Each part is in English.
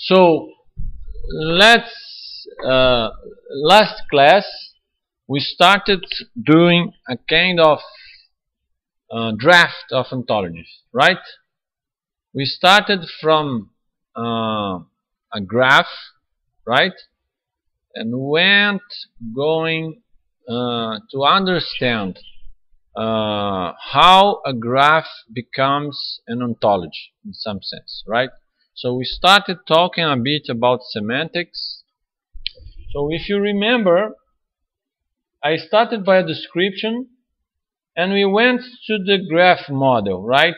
So let's uh, last class we started doing a kind of uh, draft of ontologies, right? We started from uh, a graph, right? And went going uh, to understand uh, how a graph becomes an ontology in some sense, right? So we started talking a bit about semantics. So if you remember, I started by a description and we went to the graph model, right?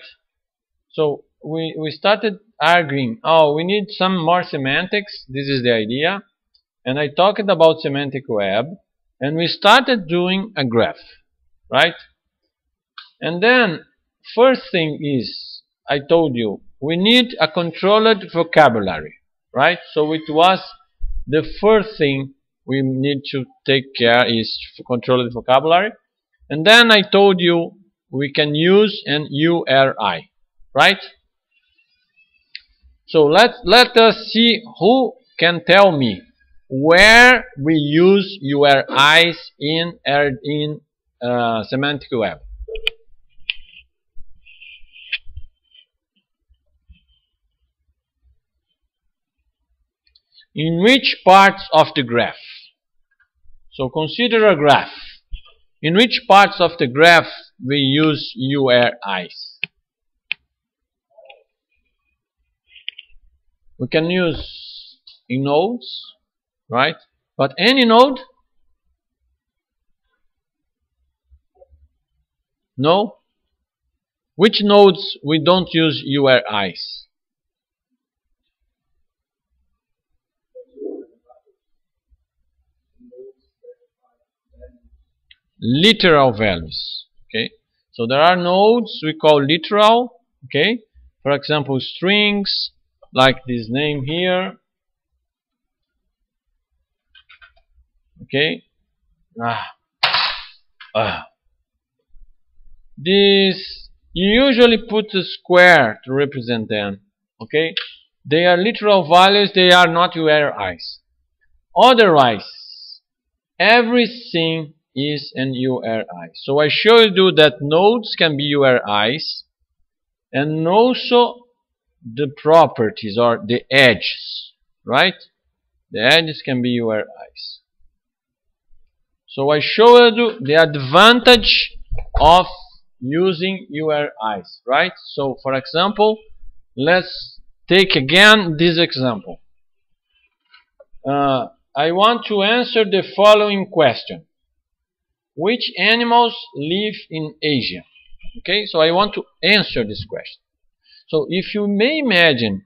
So we, we started arguing, oh, we need some more semantics. This is the idea. And I talked about semantic web and we started doing a graph, right? And then first thing is, I told you, we need a controlled vocabulary, right? So it was the first thing we need to take care is controlled vocabulary. And then I told you we can use an URI, right? So let let us see who can tell me where we use URIs in in uh, semantic web. In which parts of the graph? So consider a graph. In which parts of the graph we use URIs? We can use in nodes, right? But any node? No? Which nodes we don't use URIs? Literal values okay so there are nodes we call literal okay for example strings like this name here okay ah. Ah. this you usually put a square to represent them okay they are literal values they are not URIs otherwise everything is an URI. So I showed you that nodes can be URIs and also the properties or the edges, right? The edges can be URIs. So I showed you the advantage of using URIs, right? So for example, let's take again this example. Uh, I want to answer the following question which animals live in Asia? Okay, so I want to answer this question. So if you may imagine,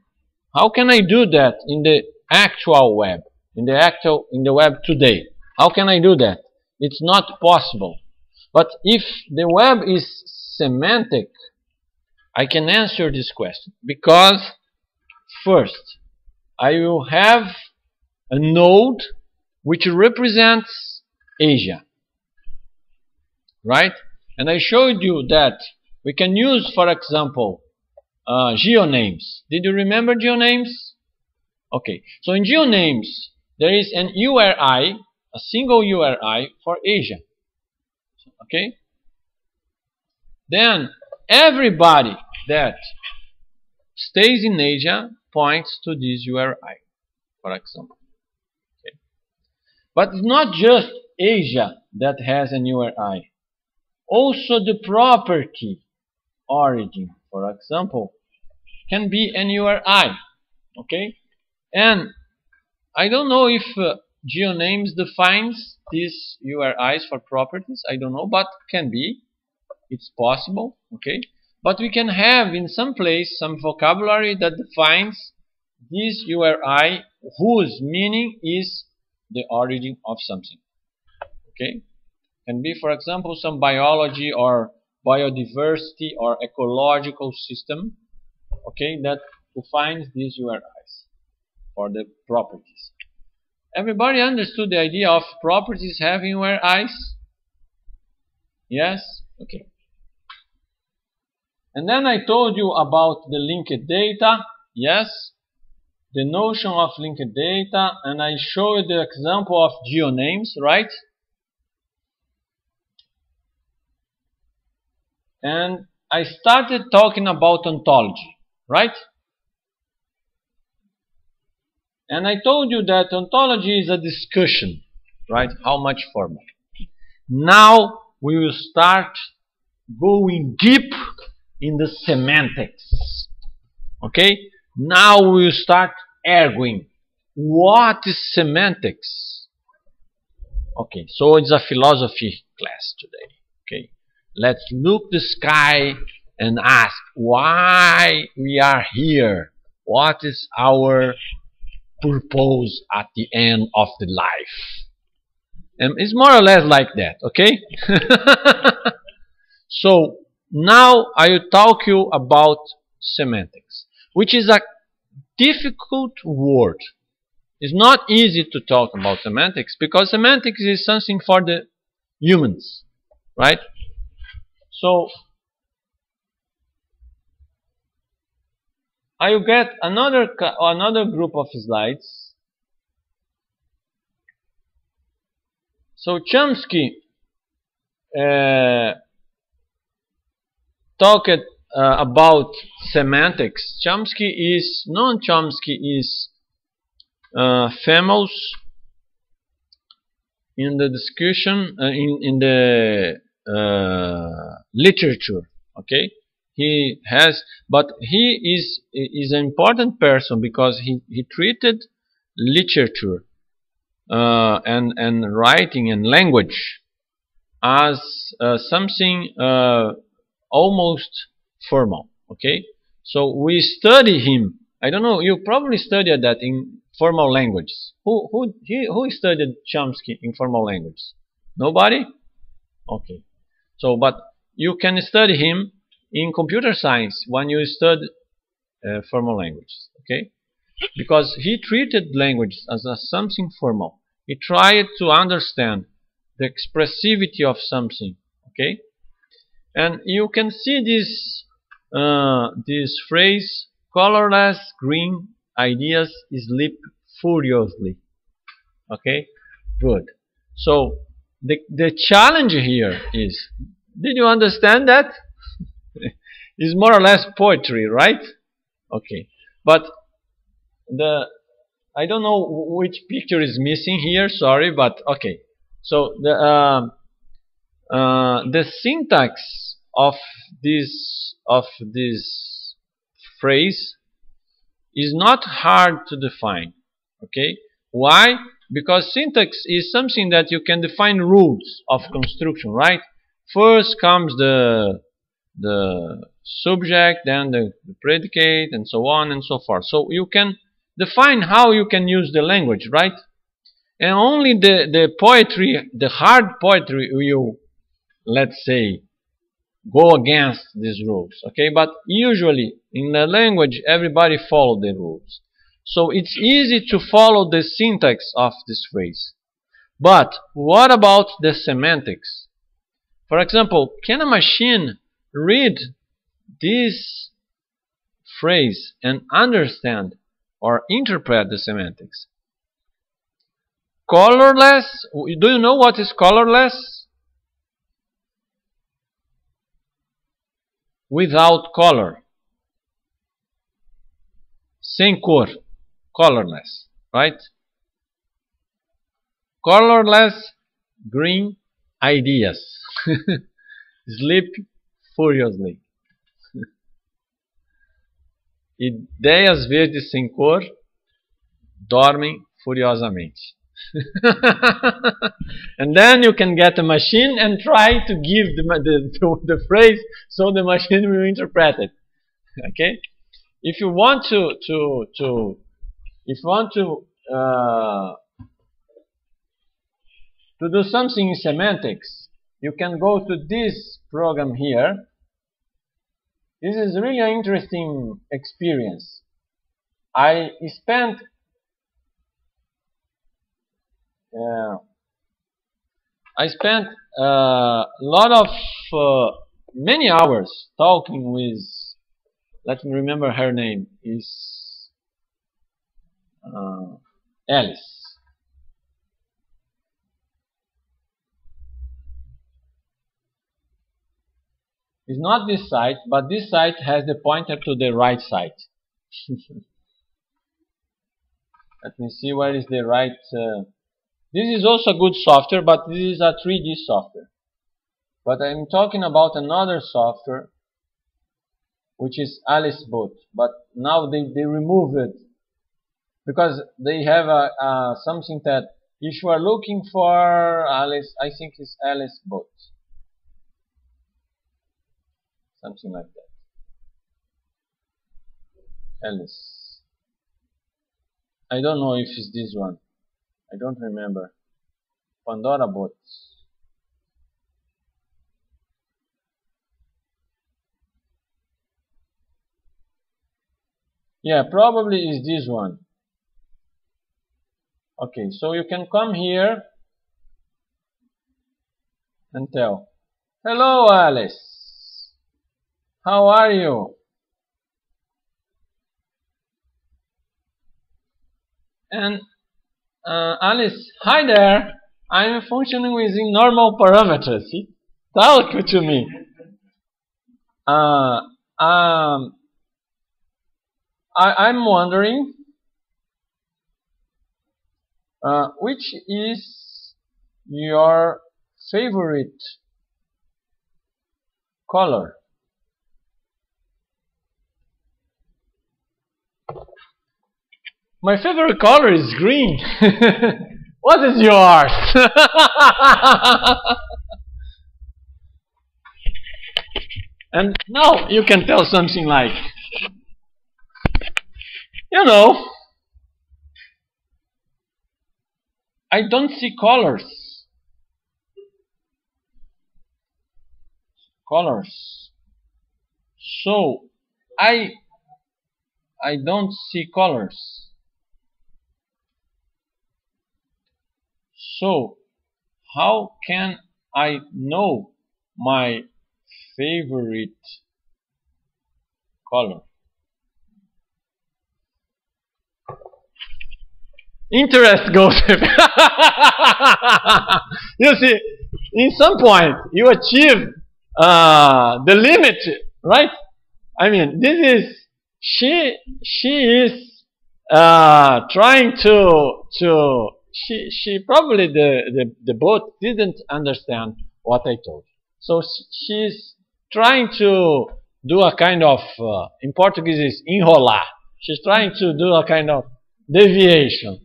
how can I do that in the actual web, in the actual, in the web today? How can I do that? It's not possible. But if the web is semantic, I can answer this question because first, I will have a node which represents Asia right? And I showed you that we can use, for example, uh, geonames. Did you remember geonames? Okay, so in geonames, there is an URI, a single URI for Asia. Okay? Then everybody that stays in Asia points to this URI, for example. Okay. But it's not just Asia that has an URI. Also the property origin, for example, can be an URI. Okay? And I don't know if uh, GeoNames defines these URIs for properties. I don't know, but can be. It's possible. Okay? But we can have in some place some vocabulary that defines this URI whose meaning is the origin of something. Okay? Can be, for example, some biology or biodiversity or ecological system, okay, that defines these URIs or the properties. Everybody understood the idea of properties having URIs? Yes? Okay. And then I told you about the linked data. Yes? the notion of linked data and I showed the example of geonames, right? And I started talking about ontology, right? And I told you that ontology is a discussion, right? How much formal. Now we will start going deep in the semantics. Okay? Now we will start arguing. What is semantics? Okay, so it's a philosophy class today. Okay, let's look the sky and ask why we are here. What is our purpose at the end of the life? And it's more or less like that, okay? so now I will talk you about semantics, which is a difficult word. It's not easy to talk about semantics because semantics is something for the humans, right? So I will get another another group of slides. So Chomsky uh, talked uh, about semantics. Chomsky is Noam Chomsky is uh, famous in the discussion uh, in in the uh, literature. Okay, he has, but he is is an important person because he he treated literature uh, and and writing and language as uh, something almost formal okay? So we study him. I don't know you probably studied that in formal languages. Who who he, who studied Chomsky in formal languages? Nobody? Okay so but you can study him in computer science when you study uh, formal languages okay? Because he treated language as something formal. He tried to understand the expressivity of something okay? And you can see this uh, this phrase colorless green ideas sleep furiously okay? Good. So the the challenge here is did you understand that is more or less poetry right okay but the I don't know which picture is missing here sorry but okay so the uh, uh, the syntax of this of this phrase is not hard to define. Okay? Why? Because syntax is something that you can define rules of construction, right? First comes the the subject, then the, the predicate, and so on and so forth. So you can define how you can use the language, right? And only the, the poetry, the hard poetry will, let's say, go against these rules okay but usually in the language everybody follow the rules so it's easy to follow the syntax of this phrase. But what about the semantics? For example can a machine read this phrase and understand or interpret the semantics? Colorless? Do you know what is colorless? Without color. Sem cor, colorless, right? Colorless green ideas. Sleep furiously. Ideias verdes sem cor dormem furiosamente. and then you can get a machine and try to give the, the, the, phrase so the machine will interpret it. Okay? If you want to, to, to if you want to, uh, to do something in semantics, you can go to this program here. This is really an interesting experience. I spent yeah. I spent uh, a lot of uh, many hours talking with. Let me remember her name is uh, Alice. It's not this side, but this side has the pointer to the right side. Let me see where is the right. Uh, this is also good software, but this is a 3D software. But I'm talking about another software, which is Alice Boot. But now they, they remove it because they have a, a something that if you are looking for Alice, I think it's Alice Boot something like that. Alice. I don't know if it's this one. I don't remember. Pandorabots yeah probably is this one okay so you can come here and tell hello Alice how are you? And uh, Alice, hi there. I'm functioning within normal parameters. Talk to me. Uh, um, I, I'm wondering uh, which is your favorite color? My favorite color is green. what is yours? and now you can tell something like, you know, I don't see colors. Colors. So I I don't see colors. So, how can I know my favorite color? Interest goes. you see, in some point, you achieve uh, the limit, right? I mean, this is she. She is uh, trying to to she she probably the, the the boat didn't understand what I told. So she's trying to do a kind of uh, in Portuguese is enrolar. She's trying to do a kind of deviation,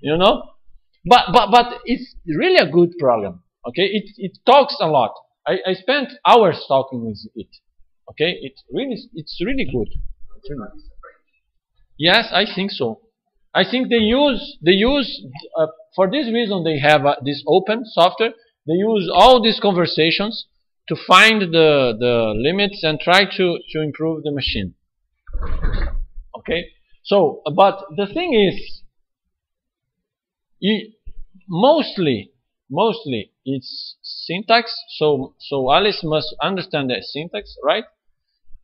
you know. But but but it's really a good program. Okay, it it talks a lot. I, I spent hours talking with it. Okay, it's really it's really good. Yes, I think so. I think they use they use uh, for this reason they have uh, this open software. They use all these conversations to find the the limits and try to to improve the machine. Okay, so but the thing is, you, mostly mostly it's syntax. So so Alice must understand the syntax, right?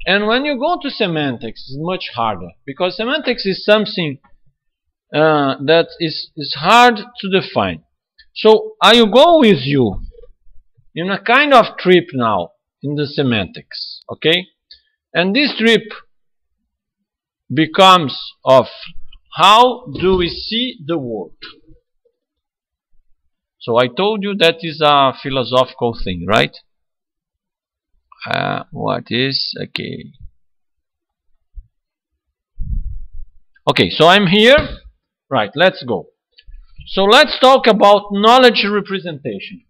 And when you go to semantics, it's much harder because semantics is something uh, that is, is hard to define. So I will go with you in a kind of trip now in the semantics, okay? And this trip becomes of how do we see the world? So I told you that is a philosophical thing, right? Uh, what is okay? Okay, so I'm here Right, let's go. So let's talk about knowledge representation.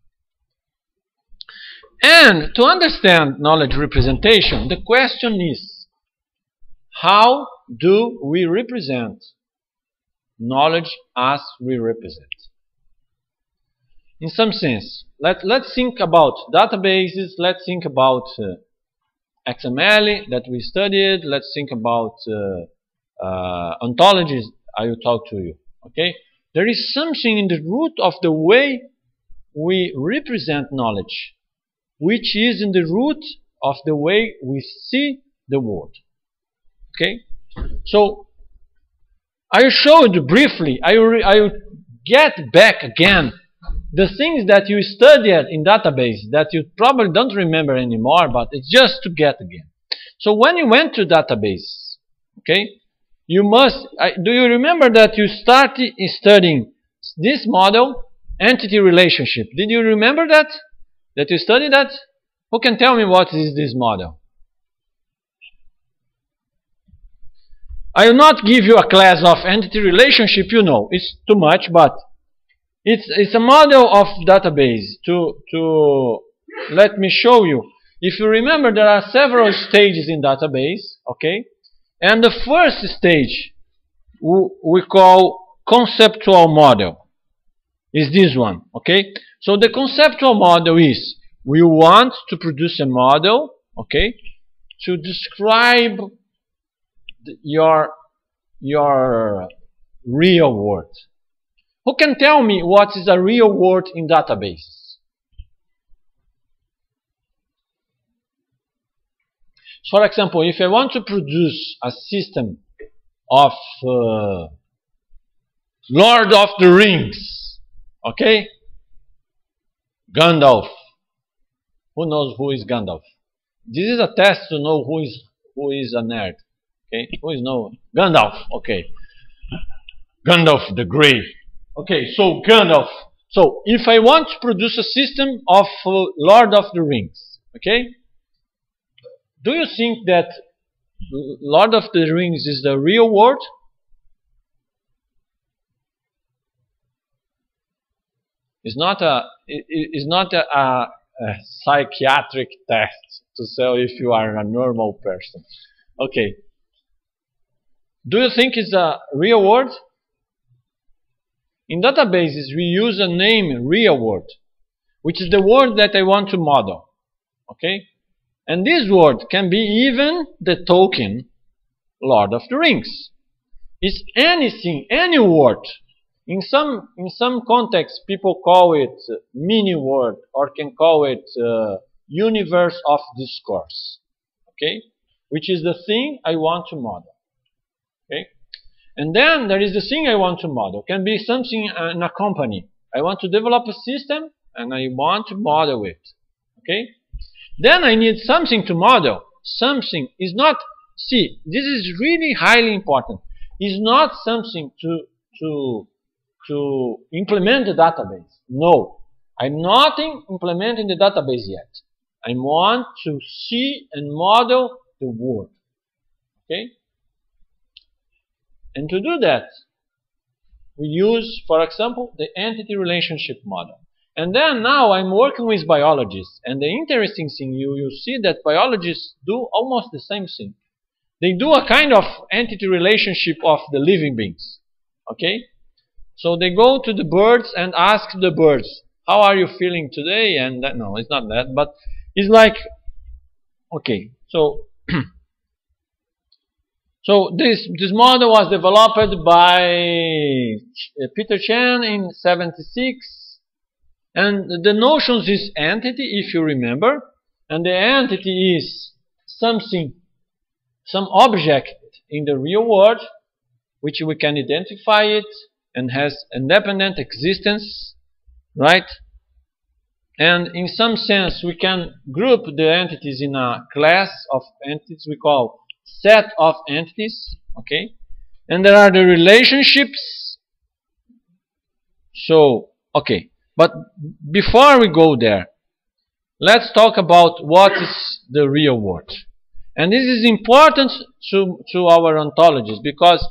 And to understand knowledge representation, the question is, how do we represent knowledge as we represent? In some sense, let, let's think about databases, let's think about uh, XML that we studied, let's think about uh, uh, ontologies I will talk to you. Okay? There is something in the root of the way we represent knowledge, which is in the root of the way we see the world. Okay? So, I showed briefly, I, I get back again the things that you studied in database that you probably don't remember anymore, but it's just to get again. So when you went to database, okay, you must, I, do you remember that you started studying this model, entity relationship? Did you remember that? That you studied that? Who can tell me what is this model? I will not give you a class of entity relationship, you know, it's too much, but it's, it's a model of database to, to let me show you. If you remember, there are several stages in database, okay? And the first stage we call conceptual model is this one, okay? So the conceptual model is we want to produce a model, okay, to describe your your real world. Who can tell me what is a real word in database? For example, if I want to produce a system of uh, Lord of the Rings, okay? Gandalf. Who knows who is Gandalf? This is a test to know who is who is a nerd. Okay, who is no Gandalf? Okay, Gandalf the Grey. Okay, so Gandalf. So if I want to produce a system of uh, Lord of the Rings, okay, do you think that Lord of the Rings is the real world? It's not a it's not a, a, a psychiatric test to tell if you are a normal person. Okay. Do you think it's a real world? In databases, we use a name real word, which is the word that I want to model. Okay? And this word can be even the token Lord of the Rings. It's anything, any word. In some, in some contexts, people call it mini word or can call it uh, universe of discourse. Okay? Which is the thing I want to model. And then there is the thing I want to model. Can be something uh, in a company. I want to develop a system and I want to model it. Okay? Then I need something to model. Something is not, see, this is really highly important. Is not something to, to, to implement the database. No. I'm not implementing the database yet. I want to see and model the world. Okay? And to do that, we use, for example, the entity relationship model. And then now I'm working with biologists. And the interesting thing, you, you see that biologists do almost the same thing. They do a kind of entity relationship of the living beings. Okay? So they go to the birds and ask the birds, how are you feeling today? And that, no, it's not that, but it's like, okay, so So this, this model was developed by uh, Peter Chen in 76 and the notions is entity if you remember and the entity is something, some object in the real world which we can identify it and has independent existence right? And in some sense we can group the entities in a class of entities we call set of entities okay? And there are the relationships. So okay. But before we go there let's talk about what is the real world. And this is important to, to our ontologies because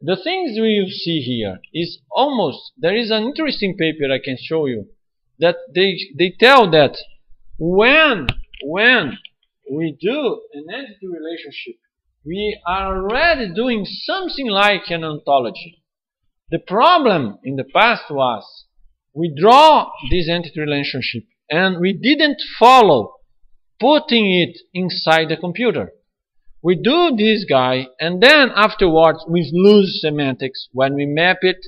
the things we see here is almost there is an interesting paper I can show you that they they tell that when when we do an entity relationship, we are already doing something like an ontology. The problem in the past was we draw this entity relationship and we didn't follow putting it inside the computer. We do this guy and then afterwards we lose semantics when we map it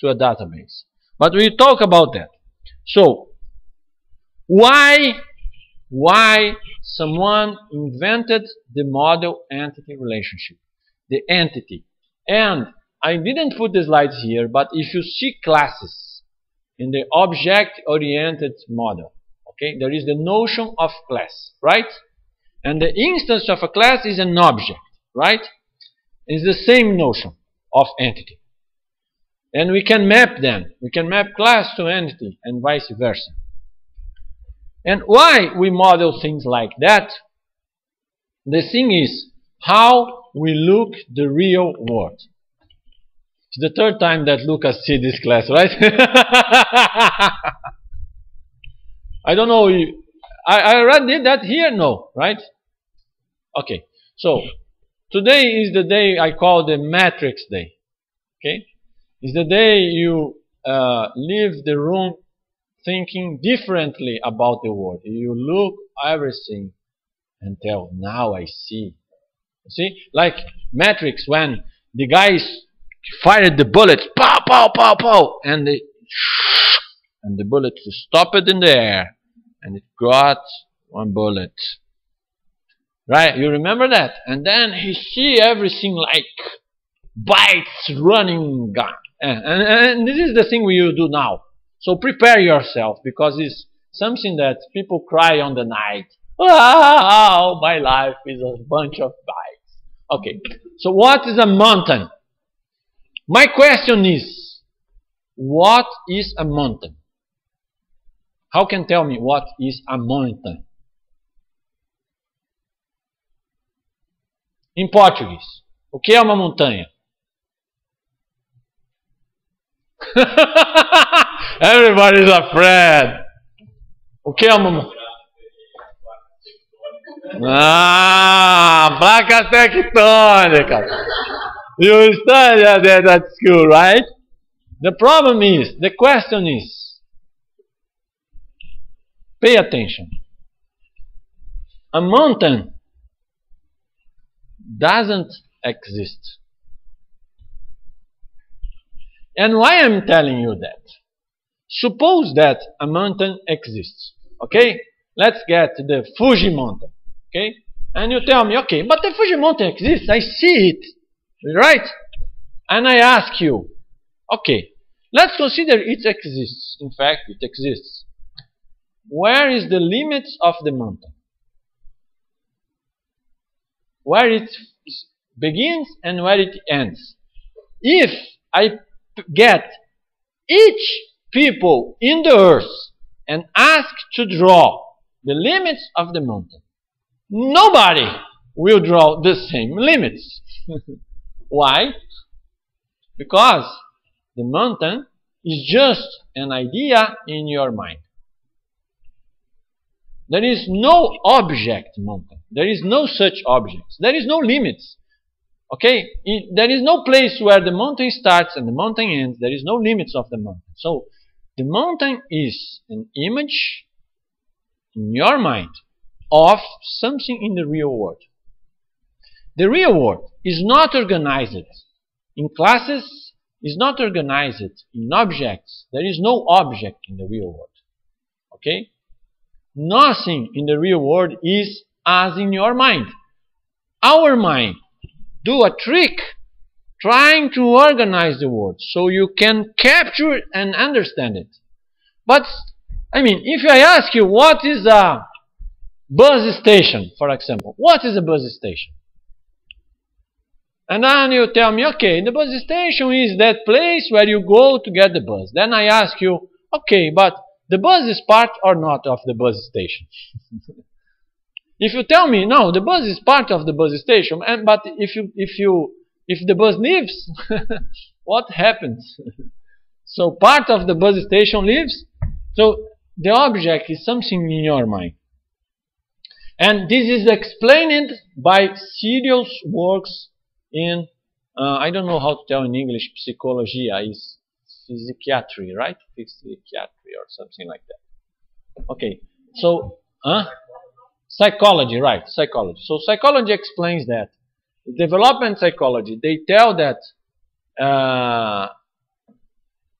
to a database. But we talk about that. So, why why someone invented the model entity relationship. The entity. And I didn't put the slides here, but if you see classes in the object-oriented model, okay, there is the notion of class, right? And the instance of a class is an object, right? It's the same notion of entity. And we can map them. We can map class to entity and vice versa. And why we model things like that? The thing is how we look the real world. It's the third time that Lucas see this class, right? I don't know. I, I already did that here? No, right? Okay. So, today is the day I call the matrix day. Okay? It's the day you uh, leave the room thinking differently about the world. You look everything and tell, now I see. See? Like Matrix when the guys fired the bullets, pow, pow, pow, pow, and the, and the bullet stopped in the air and it got one bullet. Right? You remember that? And then he see everything like bytes running gun. And, and, and this is the thing we do now. So prepare yourself because it's something that people cry on the night. Wow, oh, my life is a bunch of bytes. Okay, so what is a mountain? My question is, what is a mountain? How can tell me what is a mountain? Em português, o que é uma montanha? Everybody's afraid. O que uma Ah, placa tectônica. You study that at school, right? The problem is, the question is, pay attention. A mountain doesn't exist. And why I'm telling you that? Suppose that a mountain exists. Okay? Let's get the Fuji mountain. Okay? And you tell me, okay, but the Fuji mountain exists. I see it. Right? And I ask you, okay, let's consider it exists. In fact, it exists. Where is the limit of the mountain? Where it begins and where it ends. If I get each people in the earth and ask to draw the limits of the mountain, nobody will draw the same limits. Why? Because the mountain is just an idea in your mind. There is no object mountain. There is no such object. There is no limits. Okay? It, there is no place where the mountain starts and the mountain ends. There is no limits of the mountain. So, the mountain is an image in your mind of something in the real world. The real world is not organized in classes, is not organized in objects. There is no object in the real world. Okay? Nothing in the real world is as in your mind. Our mind do a trick trying to organize the world so you can capture and understand it. But, I mean, if I ask you what is a bus station, for example, what is a bus station? And then you tell me, okay, the bus station is that place where you go to get the bus. Then I ask you, okay, but the bus is part or not of the bus station? if you tell me, no, the bus is part of the bus station, and, but if you, if you, if the bus leaves, what happens? so part of the bus station leaves, so the object is something in your mind. And this is explained by serious works in, uh, I don't know how to tell in English, psychology is psychiatry, right? Psychiatry or something like that. Okay, so, huh? Psychology, right, psychology. So psychology explains that. Development psychology, they tell that uh,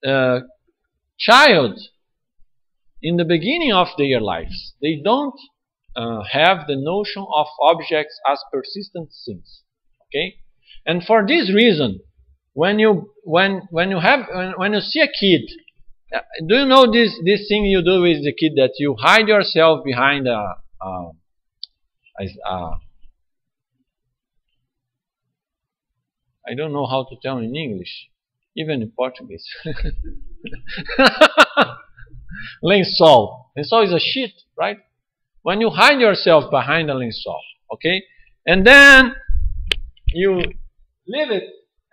uh, child in the beginning of their lives, they don't uh, have the notion of objects as persistent things. Okay? And for this reason, when you when when you have when, when you see a kid uh, do you know this this thing you do with the kid that you hide yourself behind a, a, a, a I don't know how to tell in English, even in Portuguese. lençol. Lençol is a sheet, right? When you hide yourself behind a lençol, okay? And then you leave it,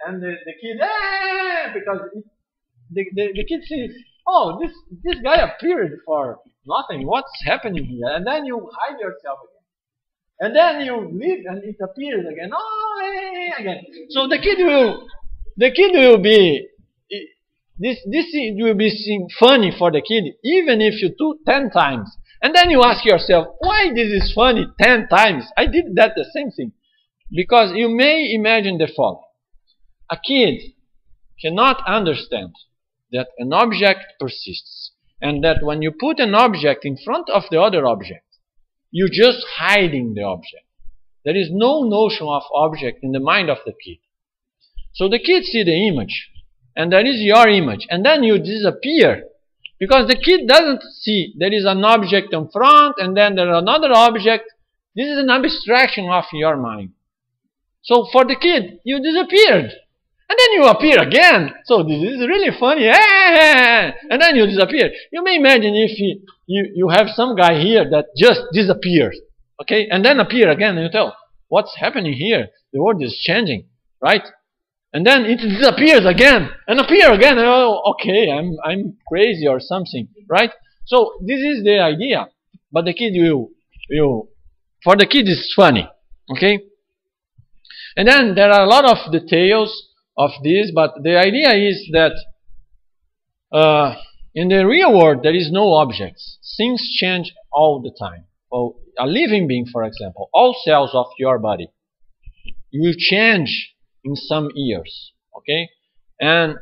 and the, the kid, ah, because it, the, the, the kid sees, oh, this, this guy appeared for nothing. What's happening here? And then you hide yourself again. And then you leave and it appears again. Oh, again. So the kid will, the kid will be, this, this will be funny for the kid, even if you do 10 times. And then you ask yourself, why this is funny 10 times? I did that the same thing. Because you may imagine the following. A kid cannot understand that an object persists and that when you put an object in front of the other object, you're just hiding the object. There is no notion of object in the mind of the kid. So the kid see the image, and that is your image, and then you disappear because the kid doesn't see there is an object in front and then there is another object. This is an abstraction of your mind. So for the kid, you disappeared. And then you appear again. So this is really funny. And then you disappear. You may imagine if you, you, have some guy here that just disappears. Okay? And then appear again and you tell, what's happening here? The world is changing. Right? And then it disappears again and appear again. Oh, okay, I'm, I'm crazy or something. Right? So this is the idea. But the kid will, will, for the kid it's funny. Okay? And then there are a lot of details of this, but the idea is that uh, in the real world there is no objects. Things change all the time. Well, a living being, for example, all cells of your body will change in some years. Okay, and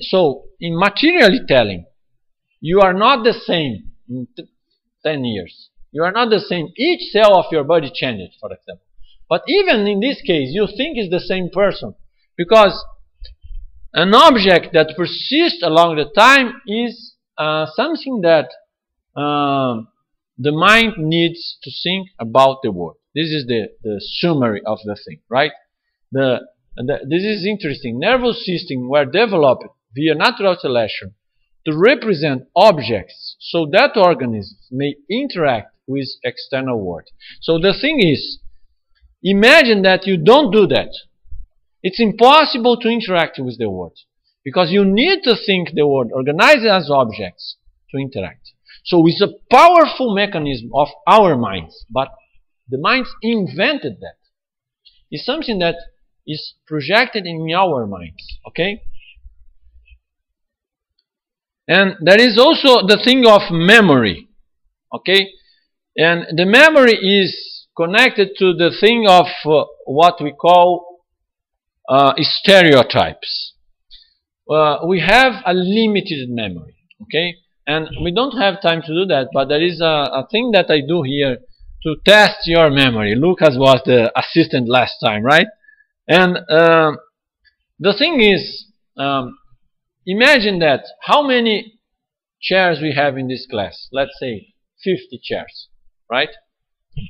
so in materially telling, you are not the same in 10 years. You are not the same. Each cell of your body changes, for example. But even in this case, you think it's the same person. Because an object that persists along the time is uh, something that uh, the mind needs to think about the world. This is the, the summary of the thing, right? The, the, this is interesting. Nervous system were developed via natural selection to represent objects so that organisms may interact with external world. So the thing is, imagine that you don't do that. It's impossible to interact with the world because you need to think the world organized as objects to interact. So it's a powerful mechanism of our minds, but the minds invented that. It's something that is projected in our minds, okay? And there is also the thing of memory, okay? And the memory is connected to the thing of uh, what we call uh, stereotypes. Uh, we have a limited memory, okay? And we don't have time to do that, but there is a, a thing that I do here to test your memory. Lucas was the assistant last time, right? And uh, the thing is, um, imagine that how many chairs we have in this class? Let's say 50 chairs, right?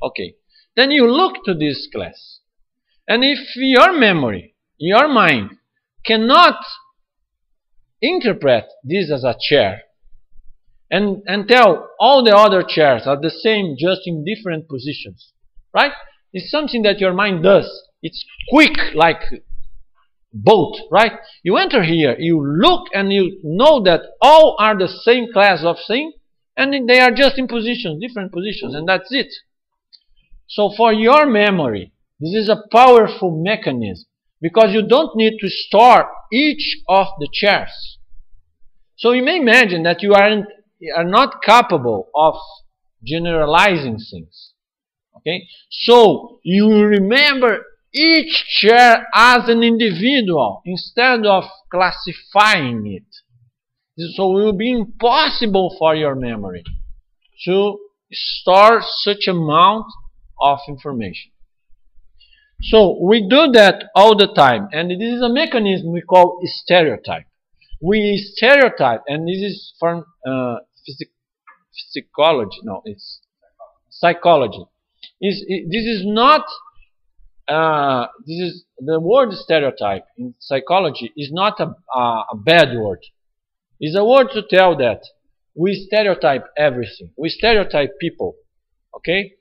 Okay. Then you look to this class. And if your memory your mind cannot interpret this as a chair and, and tell all the other chairs are the same just in different positions. Right? It's something that your mind does. It's quick like boat, right? You enter here, you look and you know that all are the same class of thing and they are just in positions, different positions, and that's it. So for your memory, this is a powerful mechanism because you don't need to store each of the chairs. So you may imagine that you aren't, are not capable of generalizing things. Okay? So you remember each chair as an individual instead of classifying it. So it will be impossible for your memory to store such amount of information. So we do that all the time, and this is a mechanism we call stereotype. We stereotype, and this is from uh, physic psychology. No, it's psychology. Is this is not uh, this is the word stereotype in psychology is not a, a, a bad word. It's a word to tell that we stereotype everything. We stereotype people. Okay?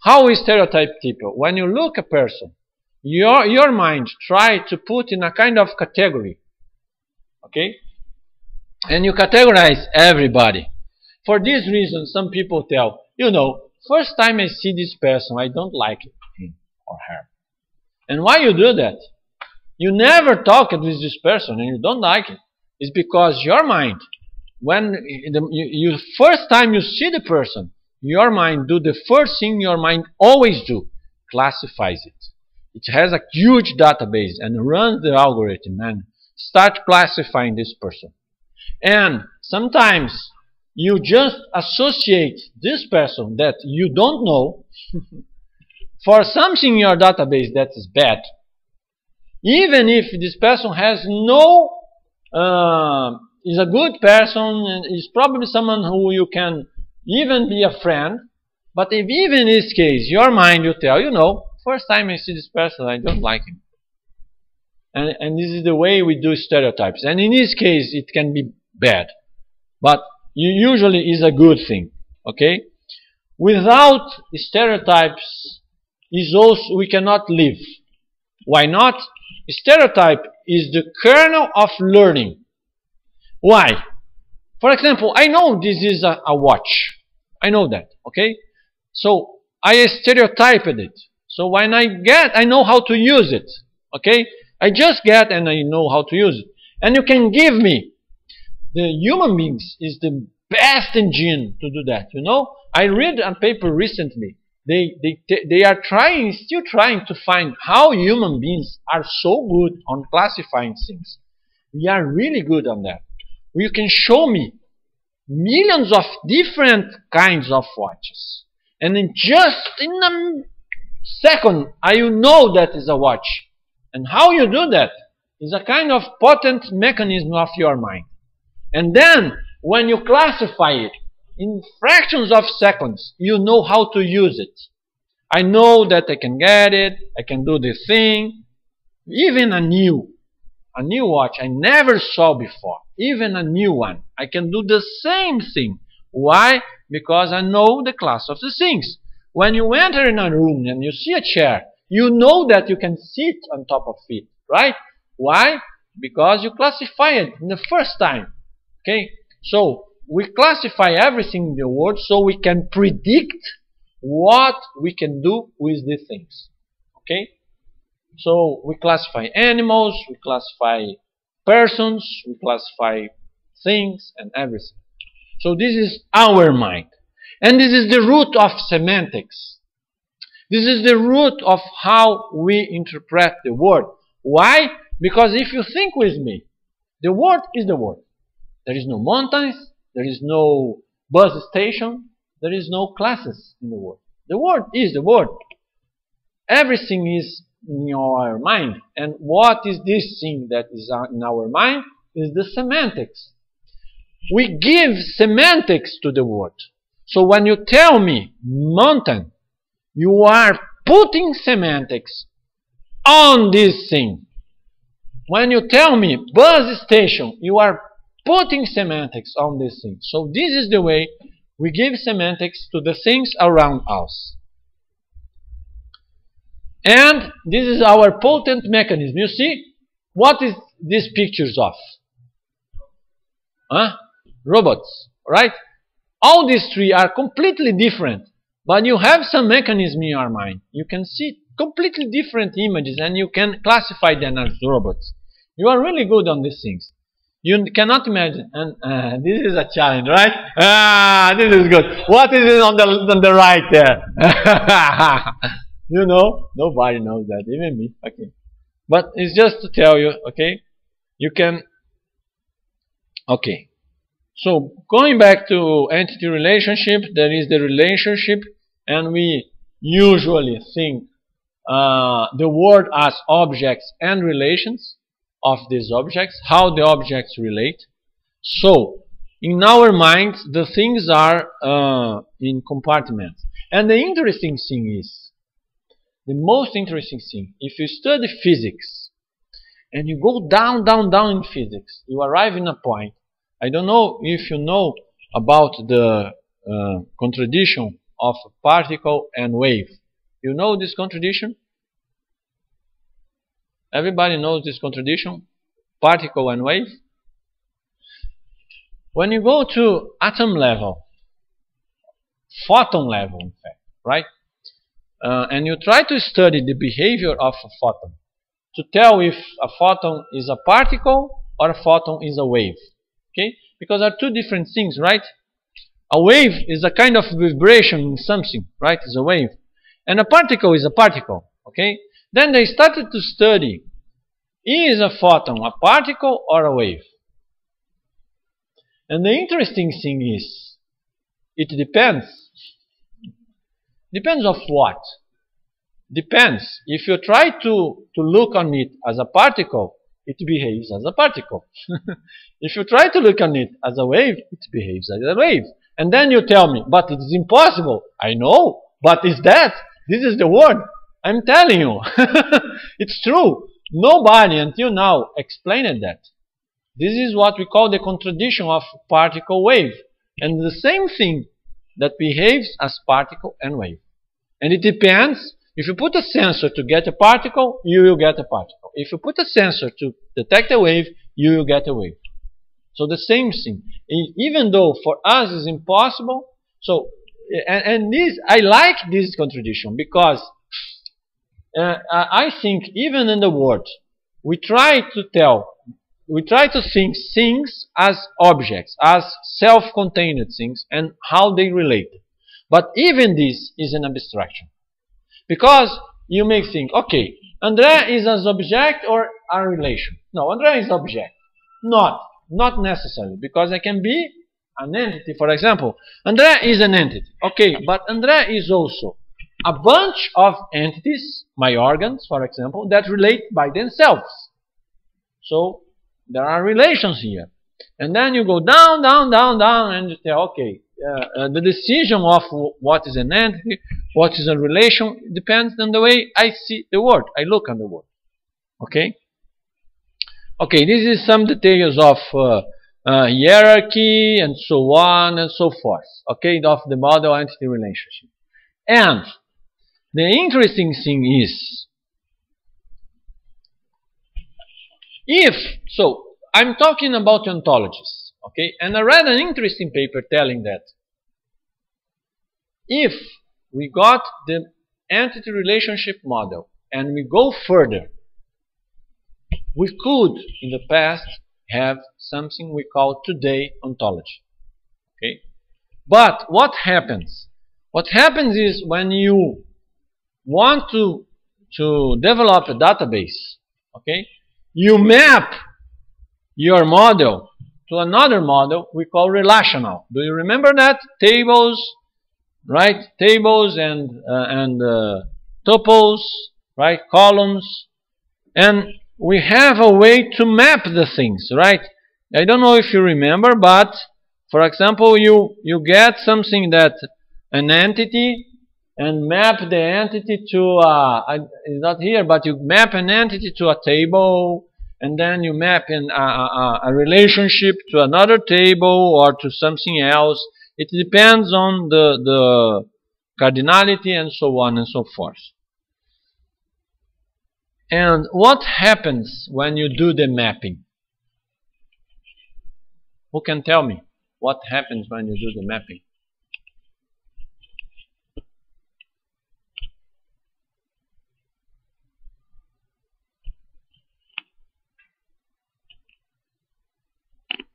How we stereotype people? When you look a person, your, your mind try to put in a kind of category. Okay? And you categorize everybody. For this reason, some people tell, you know, first time I see this person, I don't like him or her. And why you do that? You never talked with this person and you don't like it. It's because your mind, when the, you, you first time you see the person, your mind do the first thing your mind always do, classifies it. It has a huge database and runs the algorithm and start classifying this person. And sometimes you just associate this person that you don't know for something in your database that is bad. Even if this person has no, uh, is a good person, is probably someone who you can even be a friend. But if even in this case, your mind will tell, you know, first time I see this person, I don't like him. And, and this is the way we do stereotypes. And in this case, it can be bad. But usually is a good thing. Okay? Without stereotypes, is also we cannot live. Why not? Stereotype is the kernel of learning. Why? For example, I know this is a, a watch. I know that, okay? So I stereotyped it. So when I get, I know how to use it, okay? I just get and I know how to use it. And you can give me, the human beings is the best engine to do that, you know? I read a paper recently. They, they, they are trying, still trying to find how human beings are so good on classifying things. We are really good on that. You can show me millions of different kinds of watches. And in just in a second, I you know that is a watch. And how you do that is a kind of potent mechanism of your mind. And then, when you classify it in fractions of seconds, you know how to use it. I know that I can get it, I can do this thing. Even a new, a new watch I never saw before even a new one. I can do the same thing. Why? Because I know the class of the things. When you enter in a room and you see a chair, you know that you can sit on top of it, right? Why? Because you classify it in the first time. Okay? So, we classify everything in the world so we can predict what we can do with these things. Okay? So, we classify animals, we classify persons, we classify things and everything. So this is our mind. And this is the root of semantics. This is the root of how we interpret the word. Why? Because if you think with me, the word is the word. There is no mountains, there is no bus station, there is no classes in the word. The word is the word. Everything is in our mind. And what is this thing that is in our mind? Is the semantics. We give semantics to the word. So when you tell me mountain, you are putting semantics on this thing. When you tell me bus station, you are putting semantics on this thing. So this is the way we give semantics to the things around us. And this is our potent mechanism. You see, what is these pictures of? Huh? Robots, right? All these three are completely different, but you have some mechanism in your mind. You can see completely different images and you can classify them as robots. You are really good on these things. You cannot imagine, and uh, this is a challenge, right? Ah, this is good. What is it on the on the right there? You know? Nobody knows that, even me. Okay. But it's just to tell you, okay? You can. Okay. So, going back to entity relationship, there is the relationship, and we usually think uh, the world as objects and relations of these objects, how the objects relate. So, in our minds, the things are uh, in compartments. And the interesting thing is, the most interesting thing, if you study physics, and you go down, down, down in physics, you arrive in a point. I don't know if you know about the uh, contradiction of particle and wave. You know this contradiction? Everybody knows this contradiction? Particle and wave? When you go to atom level, photon level in fact, right? Uh, and you try to study the behavior of a photon to tell if a photon is a particle or a photon is a wave. Okay? Because are two different things, right? A wave is a kind of vibration in something, right? It's a wave. And a particle is a particle, okay? Then they started to study, is a photon a particle or a wave? And the interesting thing is, it depends. Depends of what? Depends. If you try to, to look on it as a particle, it behaves as a particle. if you try to look on it as a wave, it behaves as a wave. And then you tell me, but it is impossible. I know, but is that? This is the word. I'm telling you. it's true. Nobody until now explained that. This is what we call the contradiction of particle wave. And the same thing that behaves as particle and wave. And it depends. If you put a sensor to get a particle, you will get a particle. If you put a sensor to detect a wave, you will get a wave. So the same thing. Even though for us is impossible, so and, and this I like this contradiction because uh, I think even in the world we try to tell, we try to think things as objects, as self-contained things, and how they relate. But even this is an abstraction, because you may think, okay, André is an object or a relation. No, André is an object, not not necessarily, because I can be an entity, for example. André is an entity. Okay, but André is also a bunch of entities, my organs, for example, that relate by themselves. So, there are relations here. And then you go down, down, down, down, and you say, okay, uh, uh, the decision of what is an entity, what is a relation, depends on the way I see the world, I look on the world. Okay? Okay, this is some details of uh, uh, hierarchy and so on and so forth. Okay, of the model entity relationship. And the interesting thing is, if, so I'm talking about ontologies, okay, and I read an interesting paper telling that if we got the entity relationship model and we go further we could, in the past, have something we call today ontology. Okay? But what happens? What happens is when you want to, to develop a database, okay, you map your model to another model we call relational. Do you remember that? Tables, right? Tables and, uh, and uh, tuples, right? Columns. And we have a way to map the things, right? I don't know if you remember, but for example, you, you get something that an entity and map the entity to, uh, it's not here, but you map an entity to a table and then you map in a, a, a relationship to another table or to something else. It depends on the, the cardinality and so on and so forth. And what happens when you do the mapping? Who can tell me what happens when you do the mapping?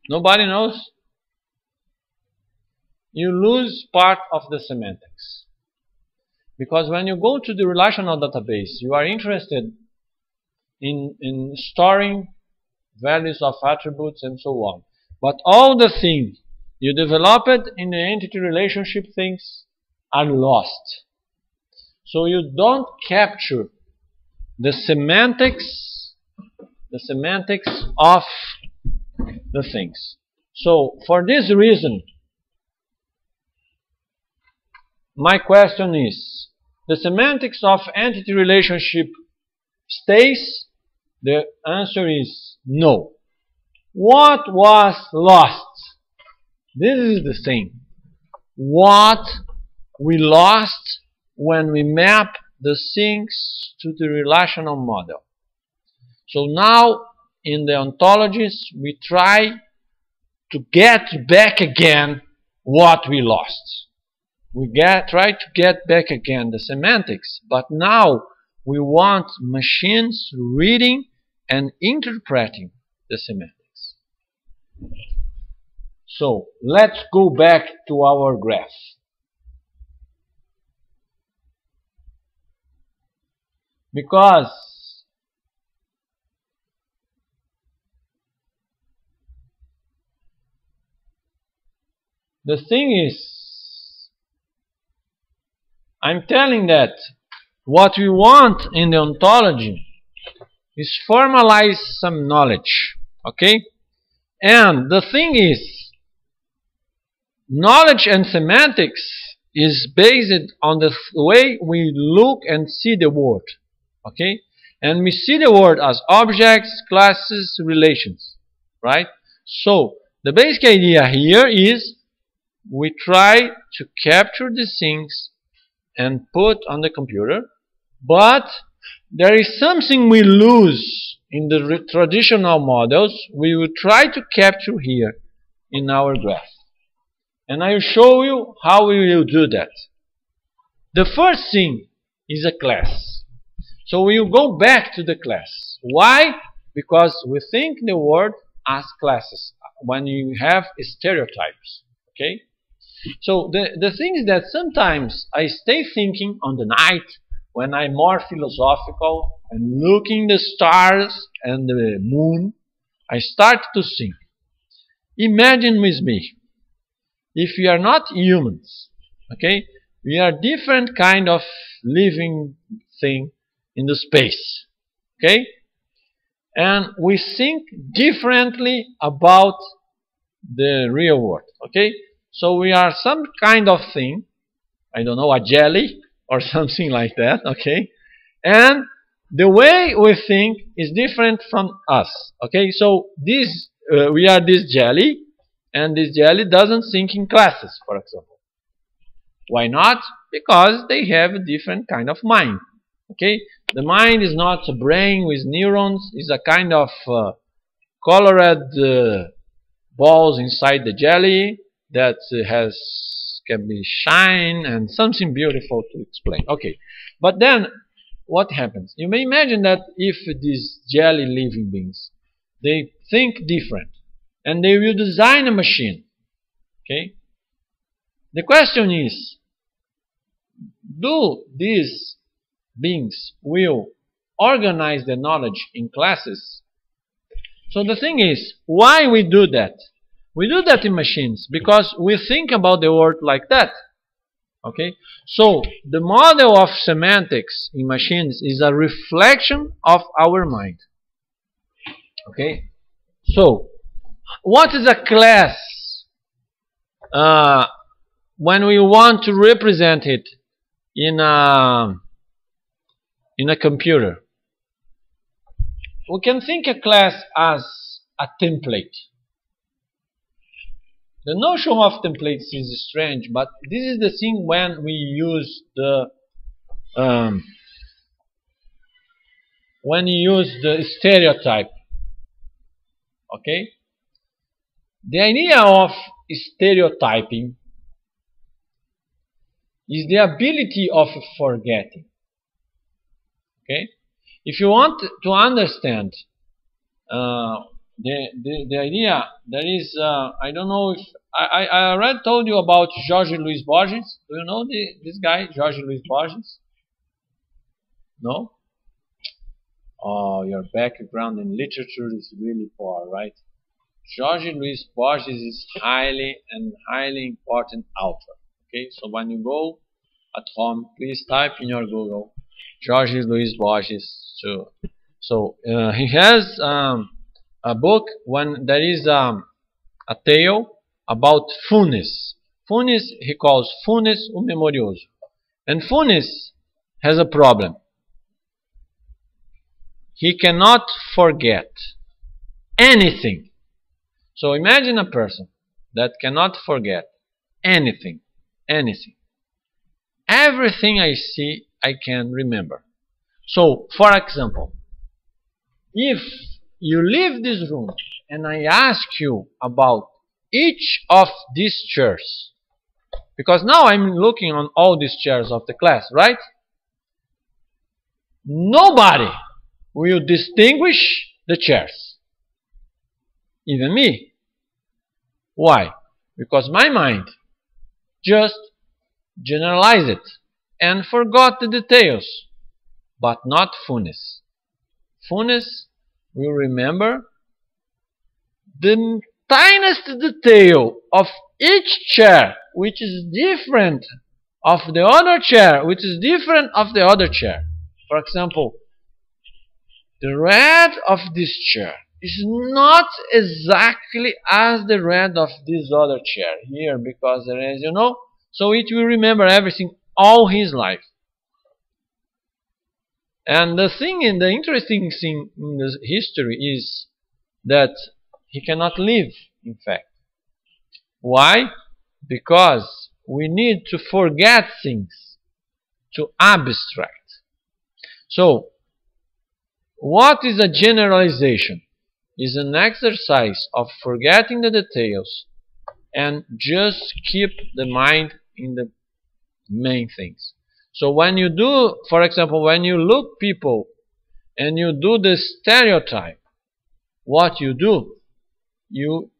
Nobody knows? You lose part of the semantics. Because when you go to the relational database, you are interested in, in storing values of attributes and so on. But all the things you developed in the entity relationship things are lost. So you don't capture the semantics the semantics of the things. So for this reason my question is the semantics of entity relationship stays? The answer is no. What was lost? This is the thing. What we lost when we map the things to the relational model. So now in the ontologies we try to get back again what we lost. We get, try to get back again the semantics, but now we want machines reading and interpreting the semantics. So let's go back to our graph. Because the thing is, I'm telling that what we want in the ontology is formalize some knowledge. Okay? And the thing is, knowledge and semantics is based on the way we look and see the world. Okay? And we see the world as objects, classes, relations. Right? So, the basic idea here is we try to capture these things and put on the computer but there is something we lose in the traditional models we will try to capture here in our graph. And I will show you how we will do that. The first thing is a class. So we will go back to the class. Why? Because we think the world as classes uh, when you have stereotypes. Okay? So the, the thing is that sometimes I stay thinking on the night when I'm more philosophical and looking the stars and the moon, I start to think. Imagine with me, if we are not humans, okay, we are different kind of living thing in the space, okay, and we think differently about the real world, okay. So we are some kind of thing, I don't know, a jelly, or something like that, okay? And the way we think is different from us, okay? So this, uh, we are this jelly, and this jelly doesn't think in classes, for example. Why not? Because they have a different kind of mind, okay? The mind is not a brain with neurons, it's a kind of uh, colored uh, balls inside the jelly that has can be shine and something beautiful to explain. Okay, but then what happens? You may imagine that if these jelly living beings, they think different and they will design a machine. Okay, the question is, do these beings will organize the knowledge in classes? So the thing is, why we do that? We do that in machines because we think about the world like that. Okay? So, the model of semantics in machines is a reflection of our mind. Okay? So, what is a class uh, when we want to represent it in a, in a computer? We can think a class as a template. The notion of templates is strange, but this is the thing when we use the um, when you use the stereotype. Okay? The idea of stereotyping is the ability of forgetting. Okay? If you want to understand uh, the, the, the idea that is, uh, I don't know if I, I already told you about Jorge Luis Borges. Do you know the, this guy, Jorge Luis Borges? No? Oh, your background in literature is really poor, right? Jorge Luis Borges is highly and highly important author. Okay, so when you go at home, please type in your Google Jorge Luis Borges. So, so uh, he has um, a book when there is um, a tale about Funes. Funes he calls Funes o Memorioso. And Funes has a problem. He cannot forget anything. So imagine a person that cannot forget anything, anything. Everything I see, I can remember. So, for example, if you leave this room and I ask you about each of these chairs, because now I'm looking on all these chairs of the class, right? Nobody will distinguish the chairs. Even me. Why? Because my mind just generalized it and forgot the details, but not Funes. Funes will remember the tiniest detail of each chair which is different of the other chair which is different of the other chair. For example, the red of this chair is not exactly as the red of this other chair here because there is, you know, so it will remember everything all his life. And the thing and the interesting thing in this history is that he cannot live, in fact. Why? Because we need to forget things, to abstract. So, what is a generalization? Is an exercise of forgetting the details and just keep the mind in the main things. So when you do, for example, when you look people and you do the stereotype, what you do, you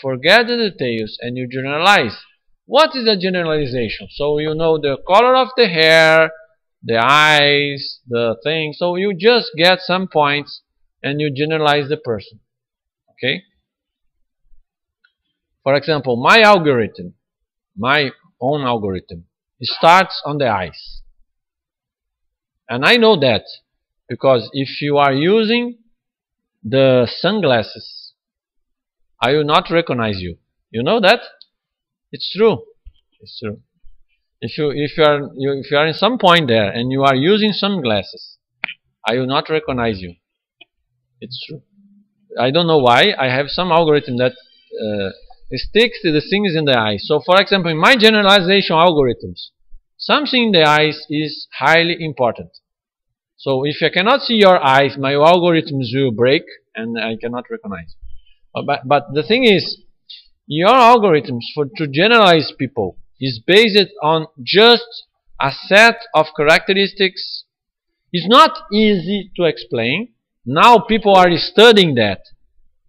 forget the details and you generalize. What is a generalization? So you know the color of the hair, the eyes, the thing. So you just get some points and you generalize the person. Okay? For example, my algorithm, my own algorithm, it starts on the eyes. And I know that because if you are using the sunglasses, I will not recognize you. You know that? It's true. It's true. If you if you are you, if you are in some point there and you are using sunglasses, I will not recognize you. It's true. I don't know why. I have some algorithm that uh, sticks to the things in the eyes. So, for example, in my generalization algorithms, something in the eyes is highly important. So, if I cannot see your eyes, my algorithms will break and I cannot recognize. Uh, but, but the thing is, your algorithms for to generalize people is based on just a set of characteristics. It's not easy to explain. Now people are studying that.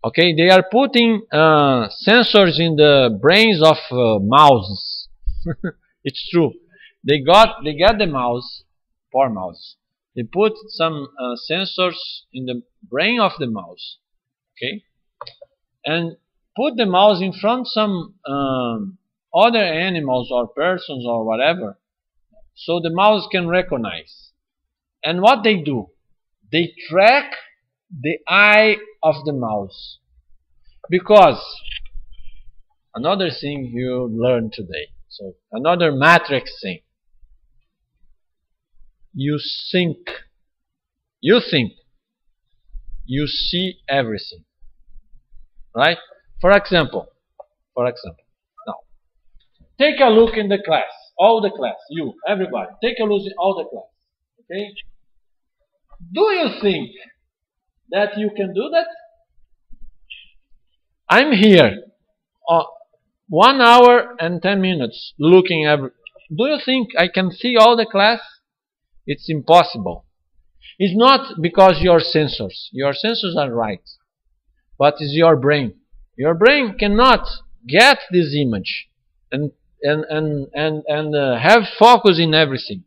Okay, they are putting uh, sensors in the brains of uh, mouses. it's true. They got they get the mouse, poor mouse. They put some uh, sensors in the brain of the mouse. Okay, and put the mouse in front some um, other animals or persons or whatever, so the mouse can recognize. And what they do, they track the eye of the mouse. Because another thing you learn today, so another matrix thing. You think, you think, you see everything, right? For example, for example, now take a look in the class, all the class, you, everybody, take a look in all the class, okay? Do you think that you can do that? I'm here uh, one hour and ten minutes looking every. Do you think I can see all the class? It's impossible. It's not because your sensors. Your sensors are right, but it's your brain. Your brain cannot get this image and and and and and uh, have focus in everything.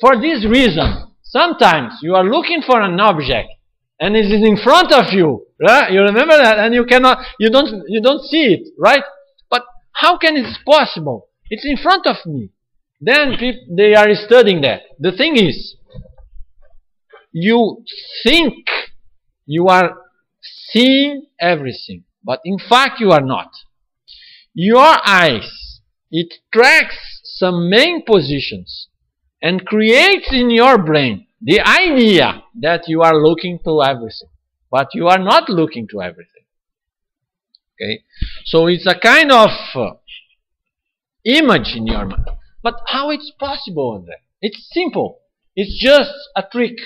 For this reason, sometimes you are looking for an object and it is in front of you. Right? You remember that, and you cannot, you don't, you don't see it, right? But how can it be possible? It's in front of me. Then people, they are studying that. The thing is, you think you are seeing everything, but in fact you are not. Your eyes, it tracks some main positions and creates in your brain the idea that you are looking to everything, but you are not looking to everything. Okay, so it's a kind of uh, image in your mind. But how it's possible, Andre? It's simple. It's just a trick.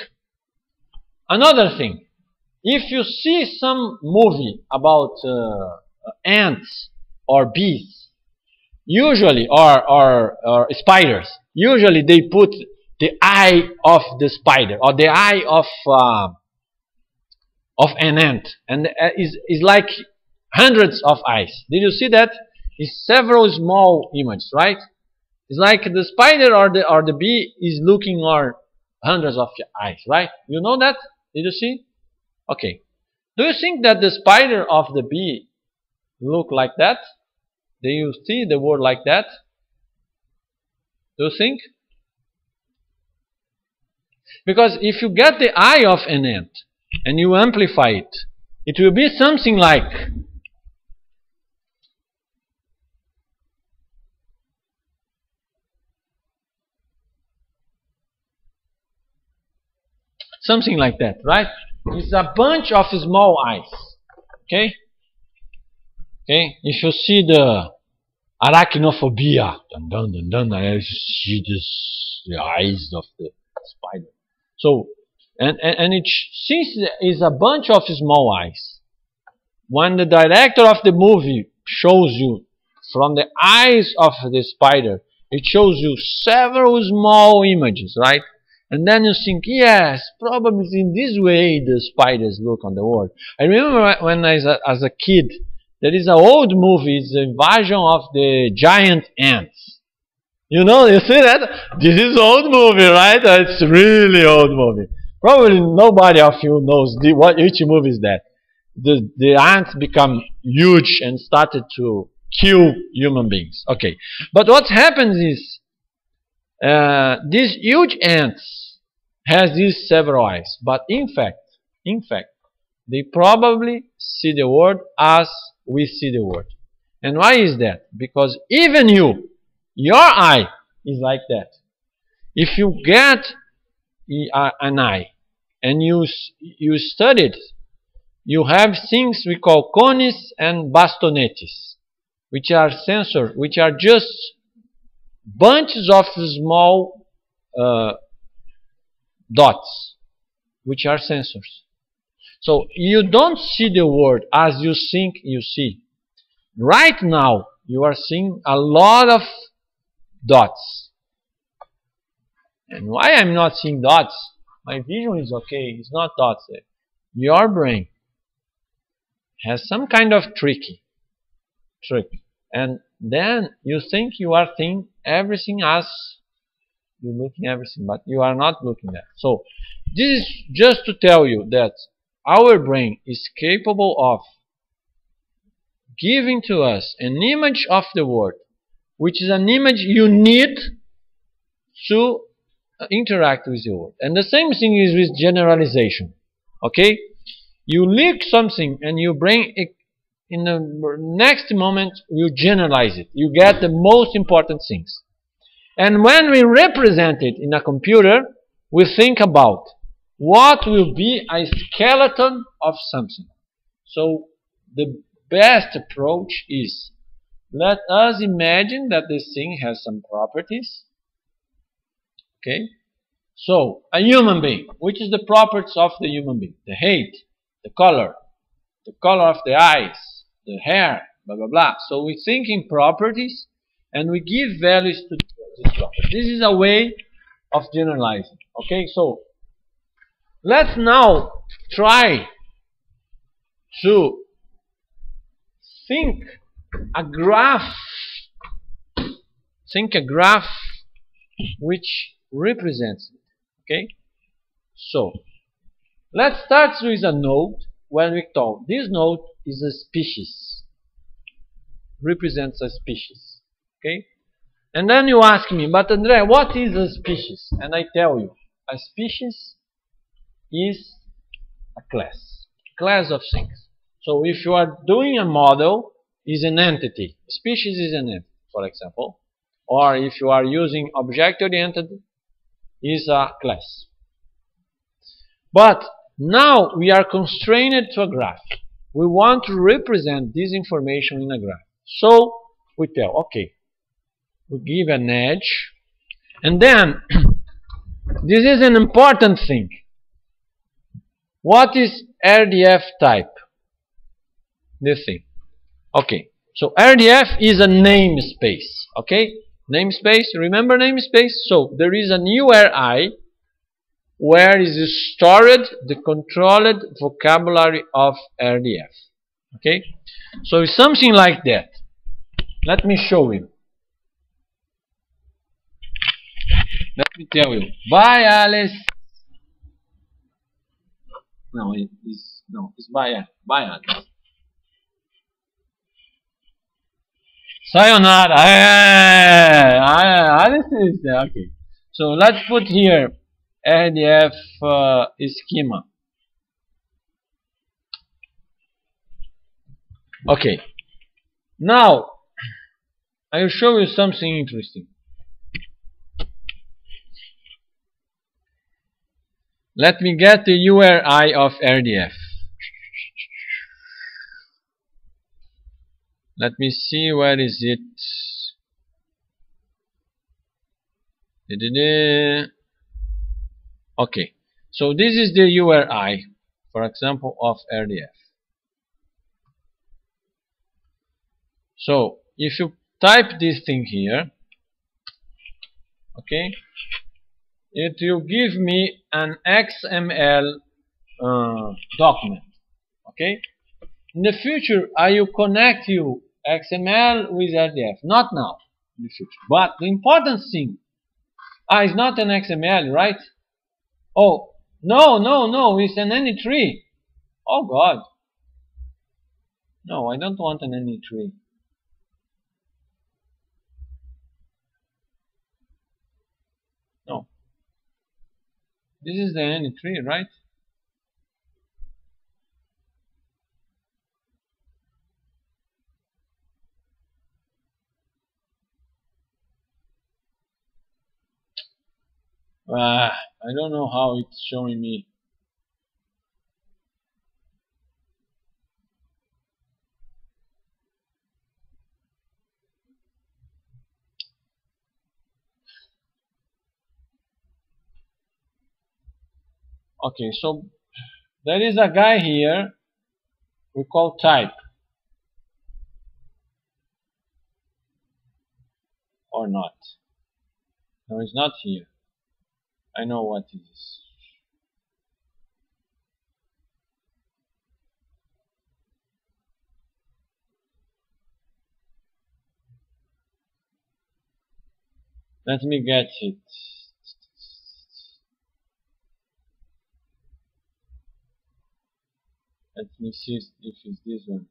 Another thing, if you see some movie about uh, ants or bees, usually, or, or, or spiders, usually they put the eye of the spider or the eye of uh, of an ant. And uh, is is like hundreds of eyes. Did you see that? It's several small images right? It's like the spider or the or the bee is looking on hundreds of eyes right? You know that? Did you see? Okay. Do you think that the spider of the bee look like that? Do you see the word like that? Do you think because if you get the eye of an ant and you amplify it, it will be something like something like that, right? It's a bunch of small eyes. Okay? Okay? If you see the arachnophobia, dun dun dun dun, I see this, the eyes of the spider. So, and, and, and it since it's a bunch of small eyes, when the director of the movie shows you from the eyes of the spider, it shows you several small images, right? And then you think, yes, probably in this way the spiders look on the world. I remember when I was a, as a kid, there is an old movie, it's a version of the giant ants. You know, you see that? This is old movie, right? It's really old movie. Probably nobody of you knows the, what which movie is that. The the ants become huge and started to kill human beings. Okay, but what happens is uh, these huge ants has these several eyes, but in fact, in fact, they probably see the world as we see the world. And why is that? Because even you, your eye is like that. If you get an eye and you, you study it, you have things we call cones and bastonetes, which are sensors, which are just bunches of small uh, dots, which are sensors. So you don't see the world as you think you see. Right now, you are seeing a lot of dots. And why I'm not seeing dots? My vision is okay, it's not dots. Your brain has some kind of tricky trick. And then you think you are seeing everything as you're looking everything, but you are not looking at. So this is just to tell you that our brain is capable of giving to us an image of the world which is an image you need to uh, interact with the world. And the same thing is with generalization. Okay? You look something and you bring it in the next moment you generalize it. You get the most important things. And when we represent it in a computer, we think about what will be a skeleton of something. So the best approach is let us imagine that this thing has some properties. Okay? So, a human being. Which is the properties of the human being? The height, the color, the color of the eyes, the hair, blah, blah, blah. So we think in properties and we give values to this properties. This is a way of generalizing. Okay, so let's now try to think a graph think a graph which represents it okay so let's start with a node when we talk this node is a species represents a species okay and then you ask me but Andre what is a species and I tell you a species is a class. Class of things. So if you are doing a model, is an entity. Species is an entity, for example. Or if you are using object-oriented, is a class. But now we are constrained to a graph. We want to represent this information in a graph. So we tell, okay, we give an edge, and then this is an important thing. What is RDF type? This thing. Okay, so RDF is a namespace. Okay, namespace. Remember namespace? So there is an URI where is stored the controlled vocabulary of RDF. Okay, so it's something like that. Let me show you. Let me tell you. Bye, Alice. No, it's no, it's bye, bye, Alice. Sayonara. Hey, Alice is okay. So let's put here RDF uh, schema. Okay. Now I will show you something interesting. Let me get the URI of RDF. Let me see where is it. Okay, so this is the URI, for example, of RDF. So if you type this thing here, okay, it will give me an XML uh, document. Okay. In the future, I will connect you XML with RDF. Not now, in the future. But the important thing, ah, it's not an XML, right? Oh, no, no, no, it's an AnyTree. Oh God. No, I don't want an AnyTree. This is the AnyTree, right? Ah, I don't know how it's showing me. okay so there is a guy here we call type. Or not. No it's not here I know what it is let me get it Let me see if it's this one.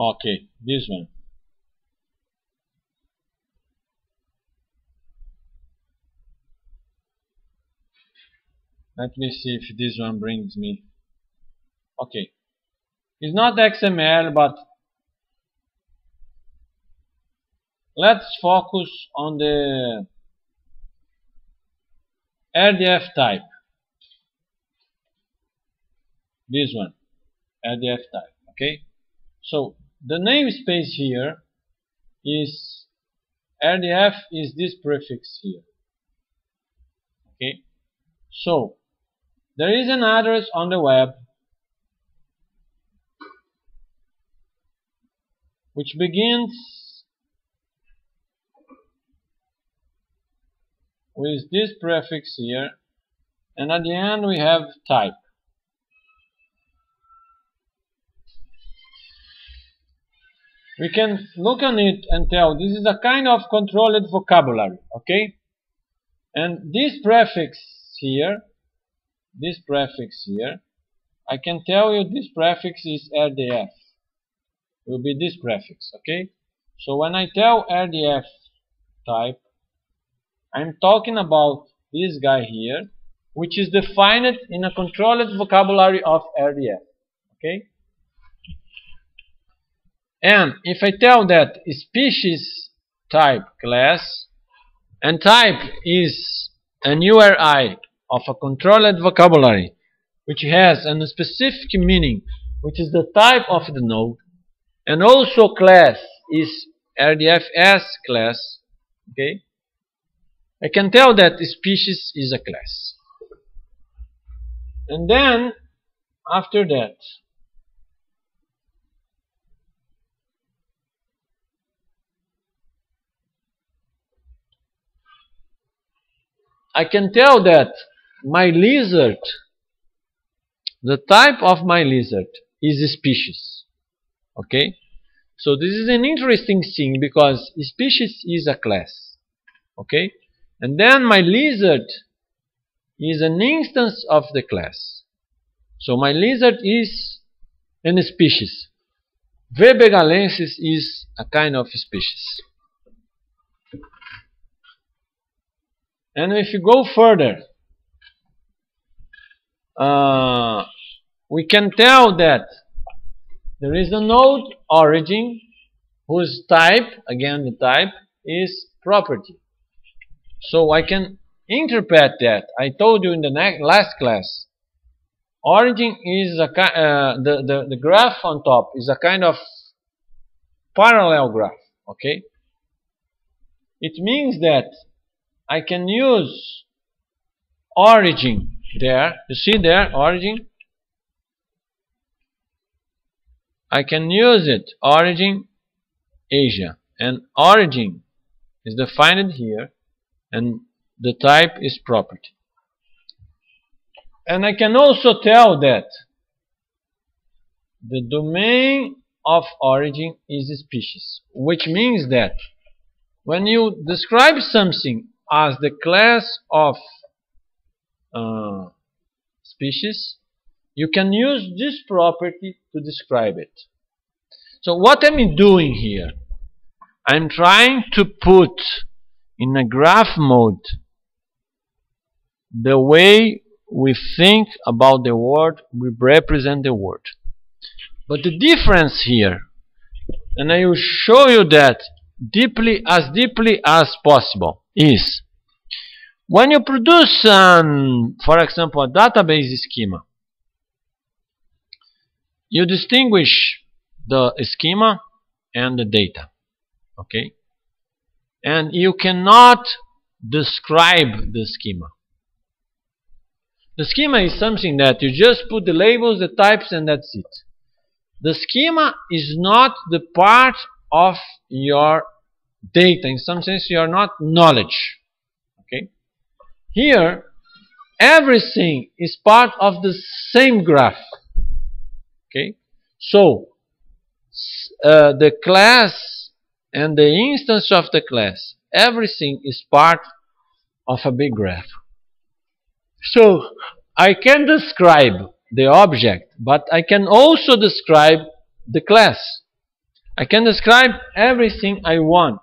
Okay, this one. Let me see if this one brings me. Okay. It's not XML, but let's focus on the RDF type. This one, RDF type. Okay. So the namespace here is RDF is this prefix here. Okay. So there is an address on the web which begins with this prefix here and at the end we have type we can look on it and tell this is a kind of controlled vocabulary, okay? And this prefix here, this prefix here, I can tell you this prefix is RDF. Will be this prefix, okay? So when I tell RDF type, I'm talking about this guy here, which is defined in a controlled vocabulary of RDF, okay? And if I tell that species type class and type is an URI of a controlled vocabulary which has a specific meaning which is the type of the node and also class is RDFS class okay? I can tell that species is a class. And then after that I can tell that my lizard, the type of my lizard is a species. Okay? So this is an interesting thing because species is a class. Okay? And then my lizard is an instance of the class. So my lizard is a species. V. is a kind of species. And if you go further, uh, we can tell that there is a node origin whose type, again the type, is property. So I can interpret that. I told you in the last class, origin is a uh, the, the, the graph on top is a kind of parallel graph, okay? It means that I can use origin there. You see there, origin? I can use it, origin Asia. And origin is defined here and the type is property. And I can also tell that the domain of origin is species, which means that when you describe something as the class of uh, species, you can use this property to describe it. So what am I doing here? I'm trying to put in a graph mode the way we think about the word, we represent the word. But the difference here, and I will show you that deeply as deeply as possible, is when you produce, um, for example, a database schema, you distinguish the schema and the data. Okay? And you cannot describe the schema. The schema is something that you just put the labels, the types, and that's it. The schema is not the part of your data. In some sense, you are not knowledge. Okay? Here, everything is part of the same graph. Okay? So, uh, the class and the instance of the class, everything is part of a big graph. So, I can describe the object, but I can also describe the class. I can describe everything I want.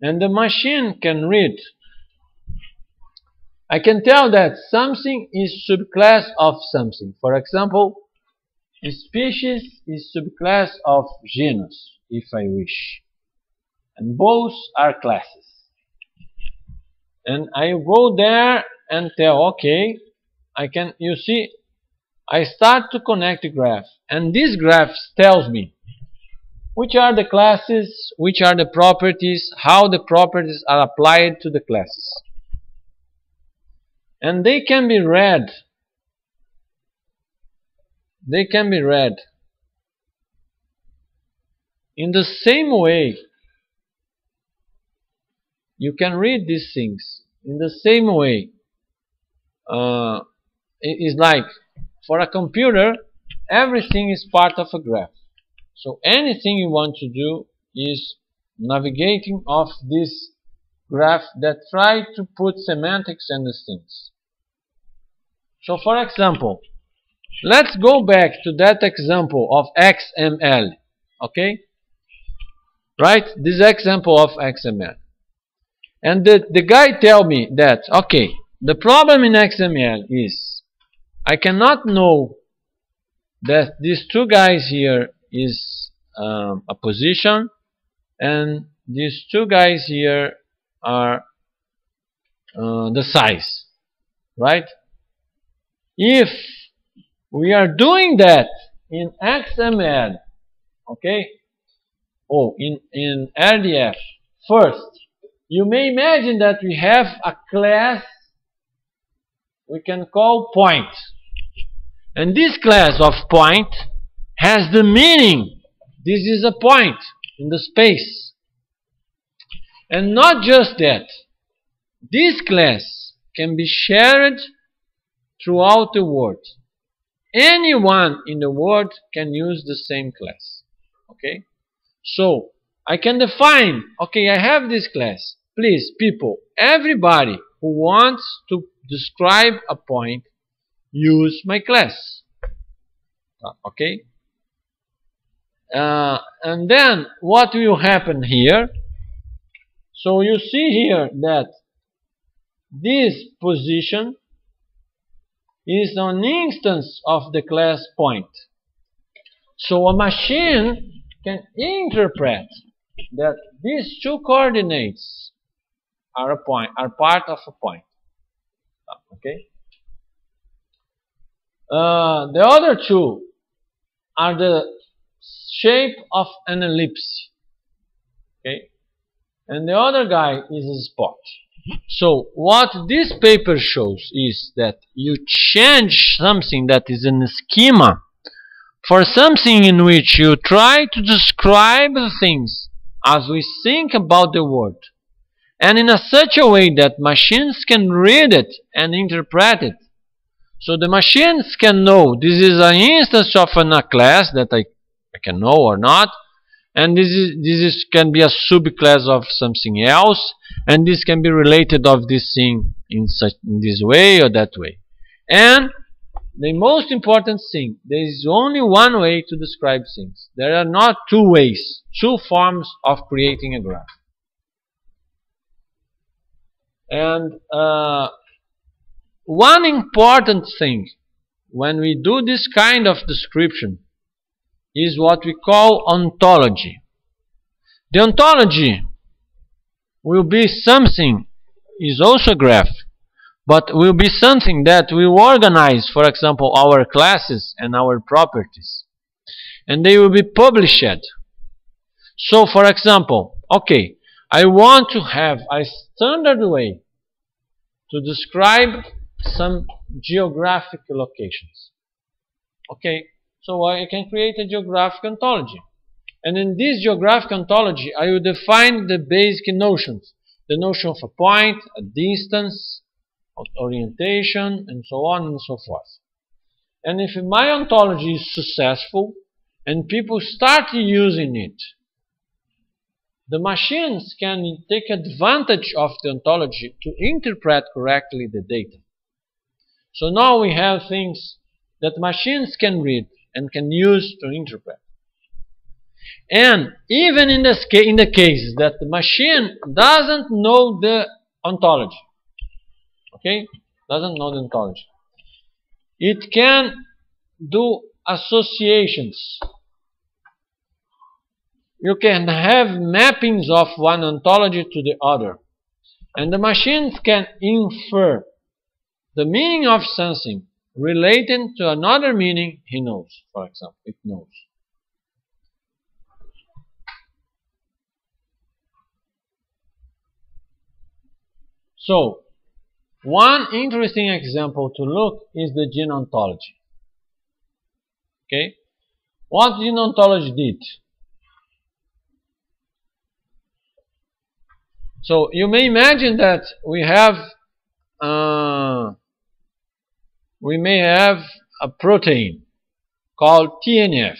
And the machine can read. I can tell that something is subclass of something. For example, a species is subclass of genus, if I wish. And both are classes. And I go there and tell, okay, I can, you see, I start to connect the graph. And this graph tells me which are the classes, which are the properties, how the properties are applied to the classes. And they can be read. They can be read in the same way you can read these things in the same way uh, it is like for a computer everything is part of a graph So anything you want to do is navigating off this graph that try to put semantics and things. So for example, let's go back to that example of XML. Okay? Right? This example of XML. And the, the guy tell me that, okay, the problem in XML is I cannot know that these two guys here is um, a position and these two guys here are uh, the size right? If we are doing that in XML okay? Oh in in RDF first you may imagine that we have a class we can call point and this class of point has the meaning. This is a point in the space. And not just that this class can be shared throughout the world. Anyone in the world can use the same class okay? So I can define okay I have this class. Please people everybody who wants to describe a point use my class. Uh, okay uh, and then what will happen here? So you see here that this position is an instance of the class point. So a machine can interpret that these two coordinates are a point are part of a point. Okay? Uh, the other two are the shape of an ellipse. Okay? And the other guy is a spot. So what this paper shows is that you change something that is in a schema for something in which you try to describe things as we think about the world and in a such a way that machines can read it and interpret it so the machines can know this is an instance of a class that I, I can know or not. And this is this is can be a subclass of something else, and this can be related of this thing in such in this way or that way. And the most important thing, there is only one way to describe things. There are not two ways, two forms of creating a graph. And uh, one important thing when we do this kind of description is what we call ontology. The ontology will be something, is also a graph, but will be something that will organize, for example, our classes and our properties. And they will be published. So, for example, okay, I want to have a standard way to describe some geographic locations. Okay, so I can create a geographic ontology. And in this geographic ontology, I will define the basic notions. The notion of a point, a distance, orientation, and so on and so forth. And if my ontology is successful, and people start using it, the machines can take advantage of the ontology to interpret correctly the data. So now we have things that machines can read and can use to interpret. And even in, this in the case that the machine doesn't know the ontology, okay, doesn't know the ontology, it can do associations. You can have mappings of one ontology to the other. And the machines can infer the meaning of something relating to another meaning he knows, for example, it knows. So, one interesting example to look is the gene ontology. Okay? What gene ontology did? So, you may imagine that we have uh, we may have a protein called TNF.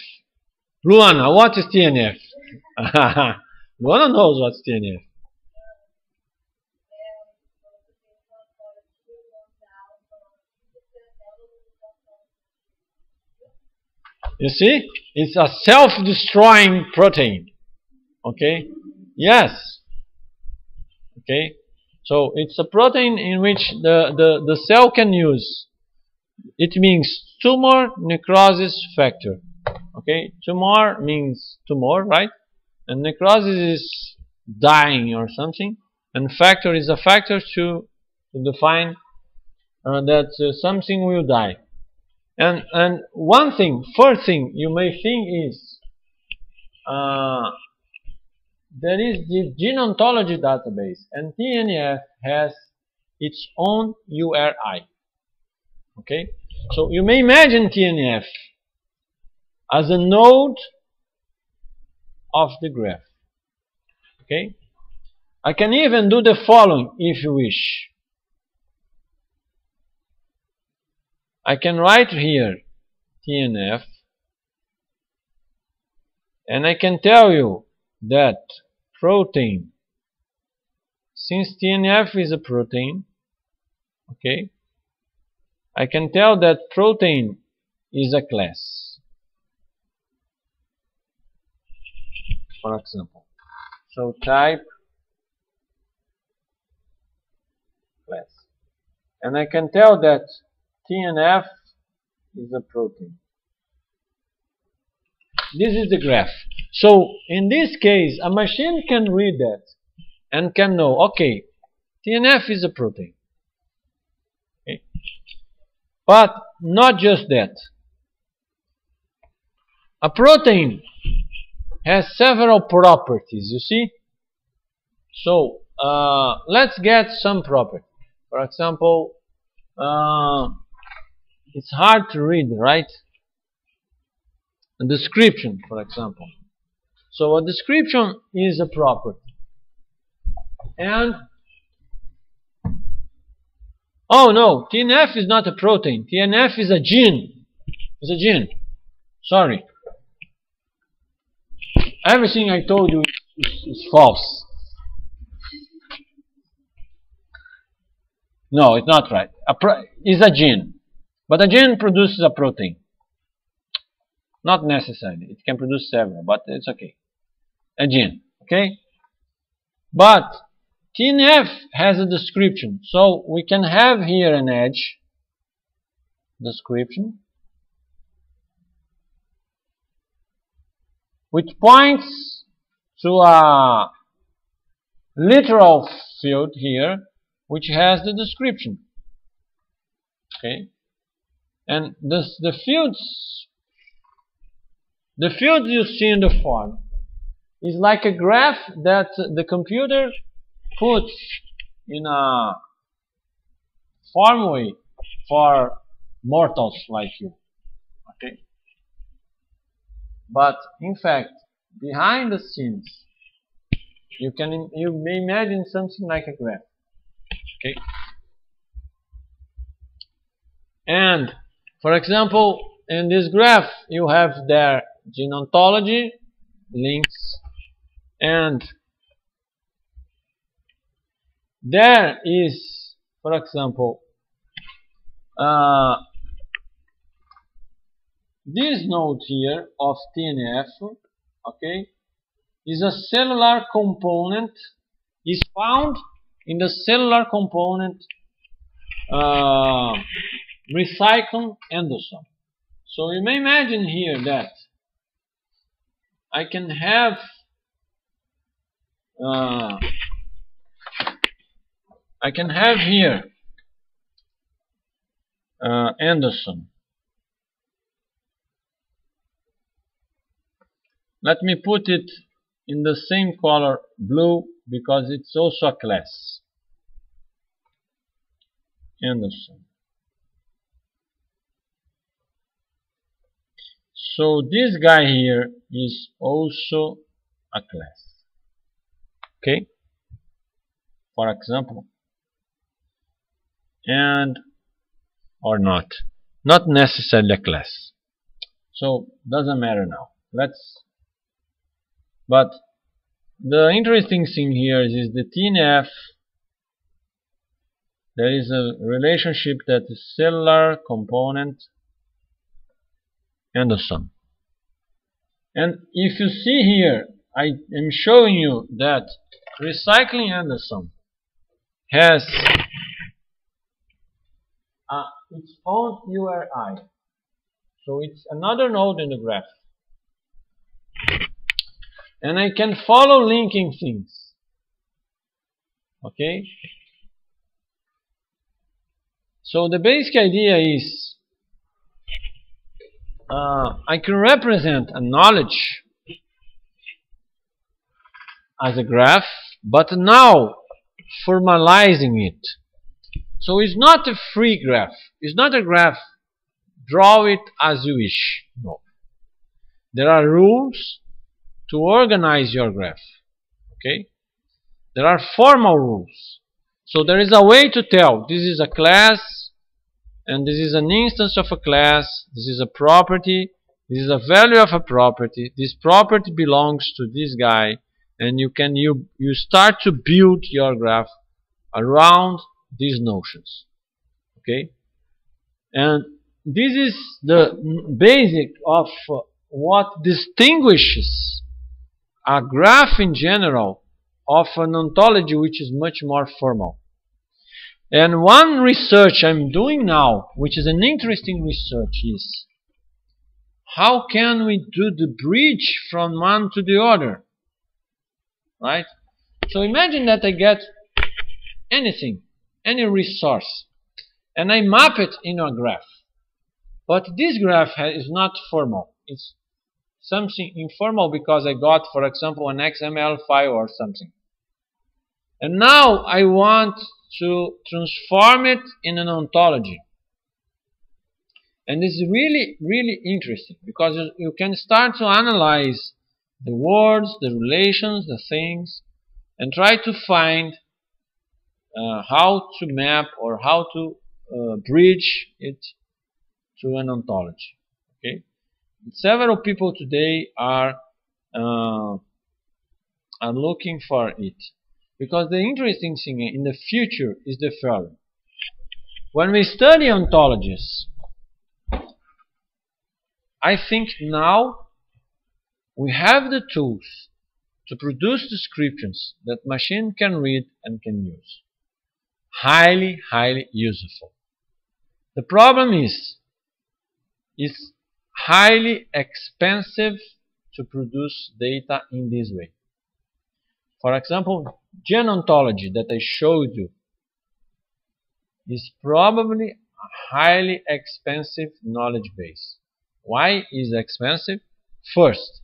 Luana, what is TNF? Luana knows what's TNF. You see? It's a self-destroying protein. Okay? Yes. Okay? So it's a protein in which the, the, the cell can use. It means tumor necrosis factor. Okay? Tumor means tumor, right? And necrosis is dying or something. And factor is a factor to, to define uh, that uh, something will die. And, and one thing, first thing you may think is uh, there is the gene ontology database and TNF has its own URI. Okay, so you may imagine TNF as a node of the graph. Okay, I can even do the following if you wish. I can write here TNF and I can tell you that protein since TNF is a protein okay I can tell that protein is a class for example so type class and I can tell that TNF is a protein. This is the graph. So in this case, a machine can read that and can know, okay, TNF is a protein. But not just that. A protein has several properties, you see? So uh, let's get some property. For example, uh, it's hard to read, right? A description, for example. So a description is a property. And oh no, TNF is not a protein. TNF is a gene. It's a gene. Sorry. Everything I told you is, is false. No, it's not right. A it's a gene. But a gene produces a protein. Not necessarily. It can produce several, but it's okay. A gene. Okay? But TNF has a description. So we can have here an edge description which points to a literal field here which has the description. Okay? and this the fields the fields you see in the form is like a graph that the computer puts in a form way for mortals like you okay? But in fact behind the scenes you can you may imagine something like a graph okay? And for example, in this graph, you have their gene ontology, links, and there is, for example, uh, this node here of TNF, okay, is a cellular component, is found in the cellular component uh, recycle endosome. So you may imagine here that I can have uh, I can have here uh, endosome. Let me put it in the same color blue because it's also a class. endosome. So this guy here is also a class. Okay? For example. And or not. Not necessarily a class. So doesn't matter now. let's but the interesting thing here is, is the TNF there is a relationship that is cellular component endosome and if you see here I am showing you that recycling endosome has uh, its own URI so it's another node in the graph. And I can follow linking things. Okay? So the basic idea is uh, I can represent a knowledge as a graph but now formalizing it so it's not a free graph. It's not a graph. Draw it as you wish. No. There are rules to organize your graph. Okay? There are formal rules. So there is a way to tell. This is a class and this is an instance of a class. This is a property. This is a value of a property. This property belongs to this guy. And you can you you start to build your graph around these notions okay? And this is the basic of uh, what distinguishes a graph in general of an ontology which is much more formal. And one research I'm doing now which is an interesting research is how can we do the bridge from one to the other right? So imagine that I get anything, any resource, and I map it in a graph. But this graph is not formal. It's something informal because I got, for example, an XML file or something. And now I want to transform it in an ontology. And is really, really interesting because you can start to analyze the words, the relations, the things, and try to find uh, how to map or how to uh, bridge it to an ontology. Okay, several people today are uh, are looking for it because the interesting thing in the future is the following: when we study ontologies, I think now we have the tools to produce descriptions that machine can read and can use. Highly, highly useful. The problem is, it's highly expensive to produce data in this way. For example, gene ontology that I showed you is probably a highly expensive knowledge base. Why is it expensive? First,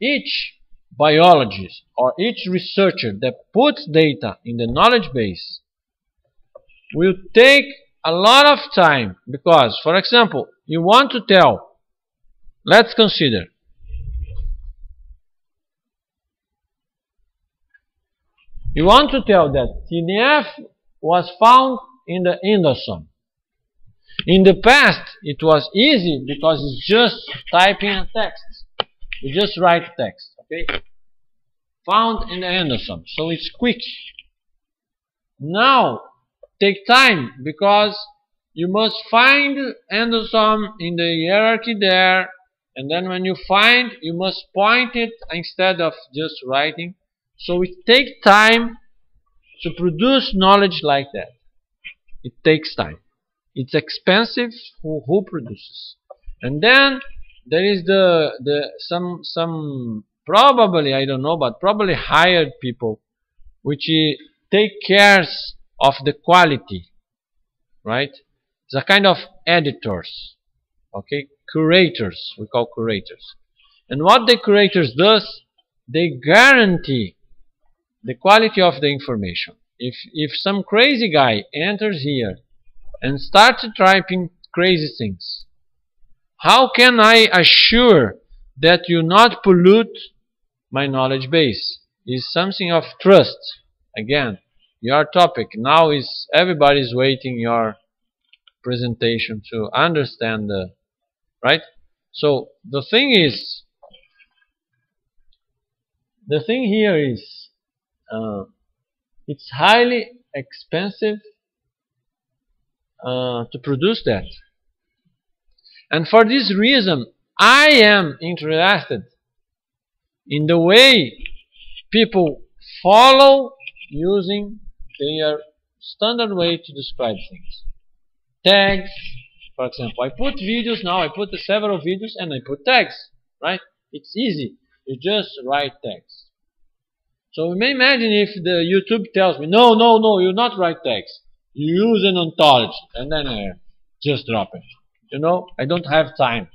each biologist or each researcher that puts data in the knowledge base will take a lot of time because, for example, you want to tell, let's consider, you want to tell that TNF was found in the endosome. In the past, it was easy because it's just typing a text. You just write text, okay? Found in the endosome, so it's quick. Now, take time because you must find endosome in the hierarchy there. And then when you find you must point it instead of just writing. So it takes time to produce knowledge like that. It takes time. It's expensive who, who produces. And then there is the the some some probably I don't know but probably hired people which take cares of the quality right it's a kind of editors okay curators we call curators and what the curators does they guarantee the quality of the information if if some crazy guy enters here and starts typing crazy things how can I assure that you not pollute my knowledge base? Is something of trust. Again, your topic now is everybody's waiting your presentation to understand the right. So the thing is, the thing here is uh, it's highly expensive uh, to produce that and for this reason I am interested in the way people follow using their standard way to describe things tags for example I put videos now I put several videos and I put tags right it's easy you just write tags so we may imagine if the YouTube tells me, no, no, no, you not write tags, You use an ontology. And then just drop it. You know, I don't have time.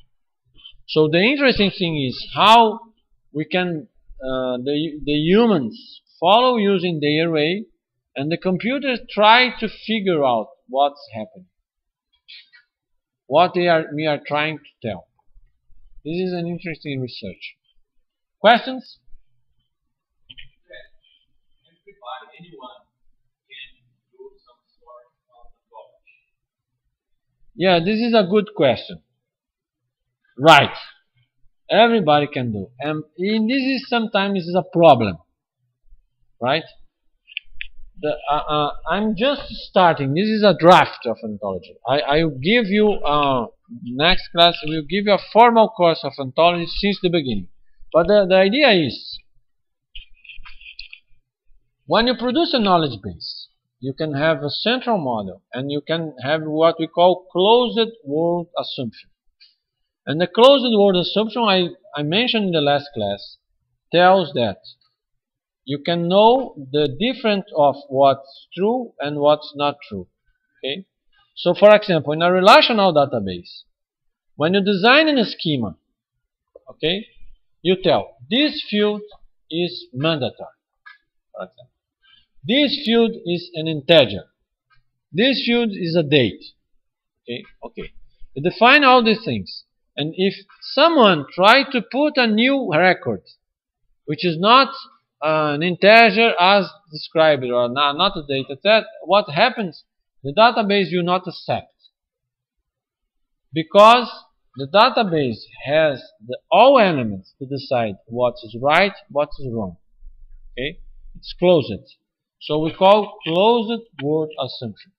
So the interesting thing is how we can, uh, the, the humans follow using the array and the computers try to figure out what's happening. What they are, we are trying to tell. This is an interesting research. Questions? Yeah, this is a good question. Right. Everybody can do. And in this is sometimes this is a problem. Right? The, uh, uh, I'm just starting. This is a draft of ontology. I, I will give you uh, next class. We will give you a formal course of ontology since the beginning. But the, the idea is when you produce a knowledge base, you can have a central model and you can have what we call closed world assumption. And the closed world assumption I, I mentioned in the last class tells that you can know the difference of what's true and what's not true. Okay? So for example, in a relational database, when you design a schema, okay, you tell this field is mandatory, for example. This field is an integer. This field is a date. Okay, okay. You define all these things. And if someone try to put a new record, which is not an integer as described or not, a data set, what happens? The database will not accept. Because the database has the, all elements to decide what is right, what is wrong. Okay? It's closed. So we call closed world assumption.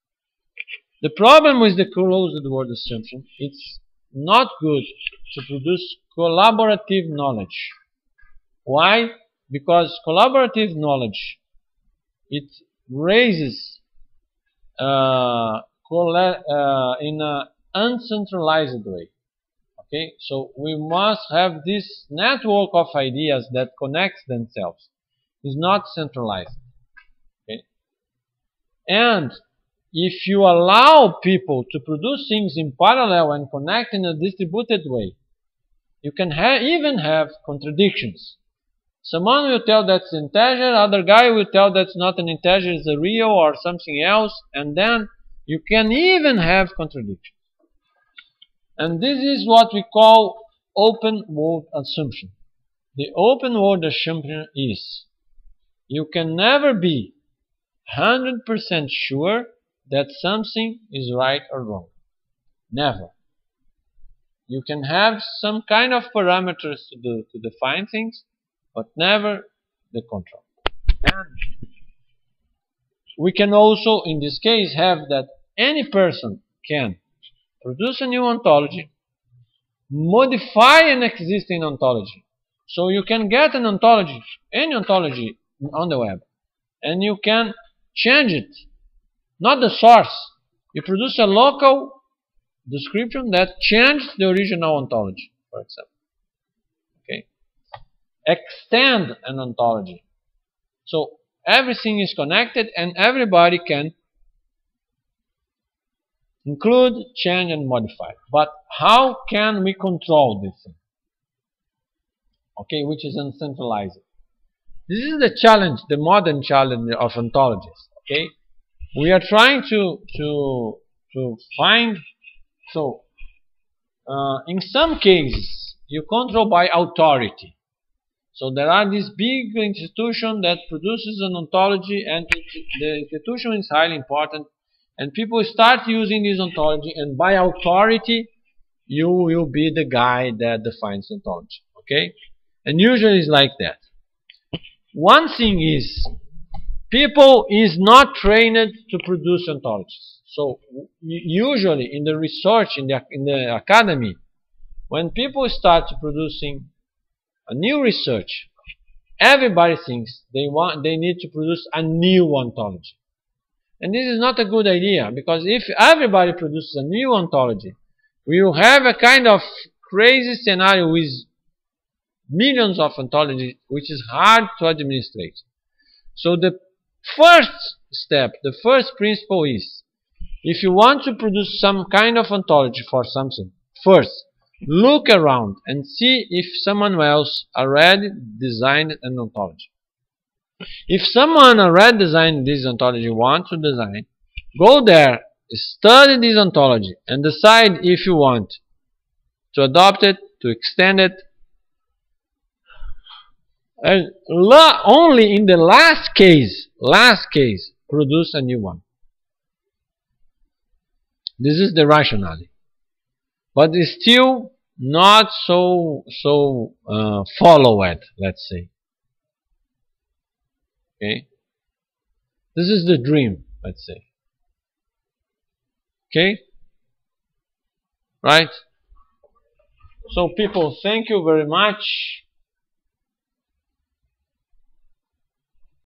The problem with the closed world assumption, it's not good to produce collaborative knowledge. Why? Because collaborative knowledge, it raises uh, uh, in an uncentralized way. Okay, so we must have this network of ideas that connects themselves. It's not centralized. okay And if you allow people to produce things in parallel and connect in a distributed way, you can ha even have contradictions. Someone will tell that's integer, other guy will tell that's not an integer, it's a real or something else, and then you can even have contradictions. And this is what we call open world assumption. The open world assumption is you can never be 100% sure that something is right or wrong. Never. You can have some kind of parameters to, do, to define things, but never the control. And we can also, in this case, have that any person can produce a new ontology, modify an existing ontology. So you can get an ontology, any ontology on the web, and you can change it, not the source. You produce a local description that changed the original ontology, for example. Extend an ontology. So everything is connected and everybody can include, change and modify. But how can we control this thing? Okay, which is uncentralized. This is the challenge, the modern challenge of ontologies. Okay, we are trying to to to find. So, uh, in some cases, you control by authority. So there are these big institutions that produces an ontology, and the institution is highly important. And people start using this ontology, and by authority, you will be the guy that defines ontology. Okay, and usually it's like that. one thing is people is not trained to produce ontologies. So usually in the research in the, in the academy, when people start producing a new research, everybody thinks they want they need to produce a new ontology. And this is not a good idea because if everybody produces a new ontology, we will have a kind of crazy scenario with millions of ontologies which is hard to administrate. So the first step, the first principle is if you want to produce some kind of ontology for something, first look around and see if someone else already designed an ontology. If someone already designed this ontology you want to design, go there, study this ontology, and decide if you want to adopt it, to extend it, and only in the last case, last case, produce a new one. This is the rationale. But it's still not so so uh, followed, let's say. Okay? This is the dream, let's say. Okay? Right? So people, thank you very much.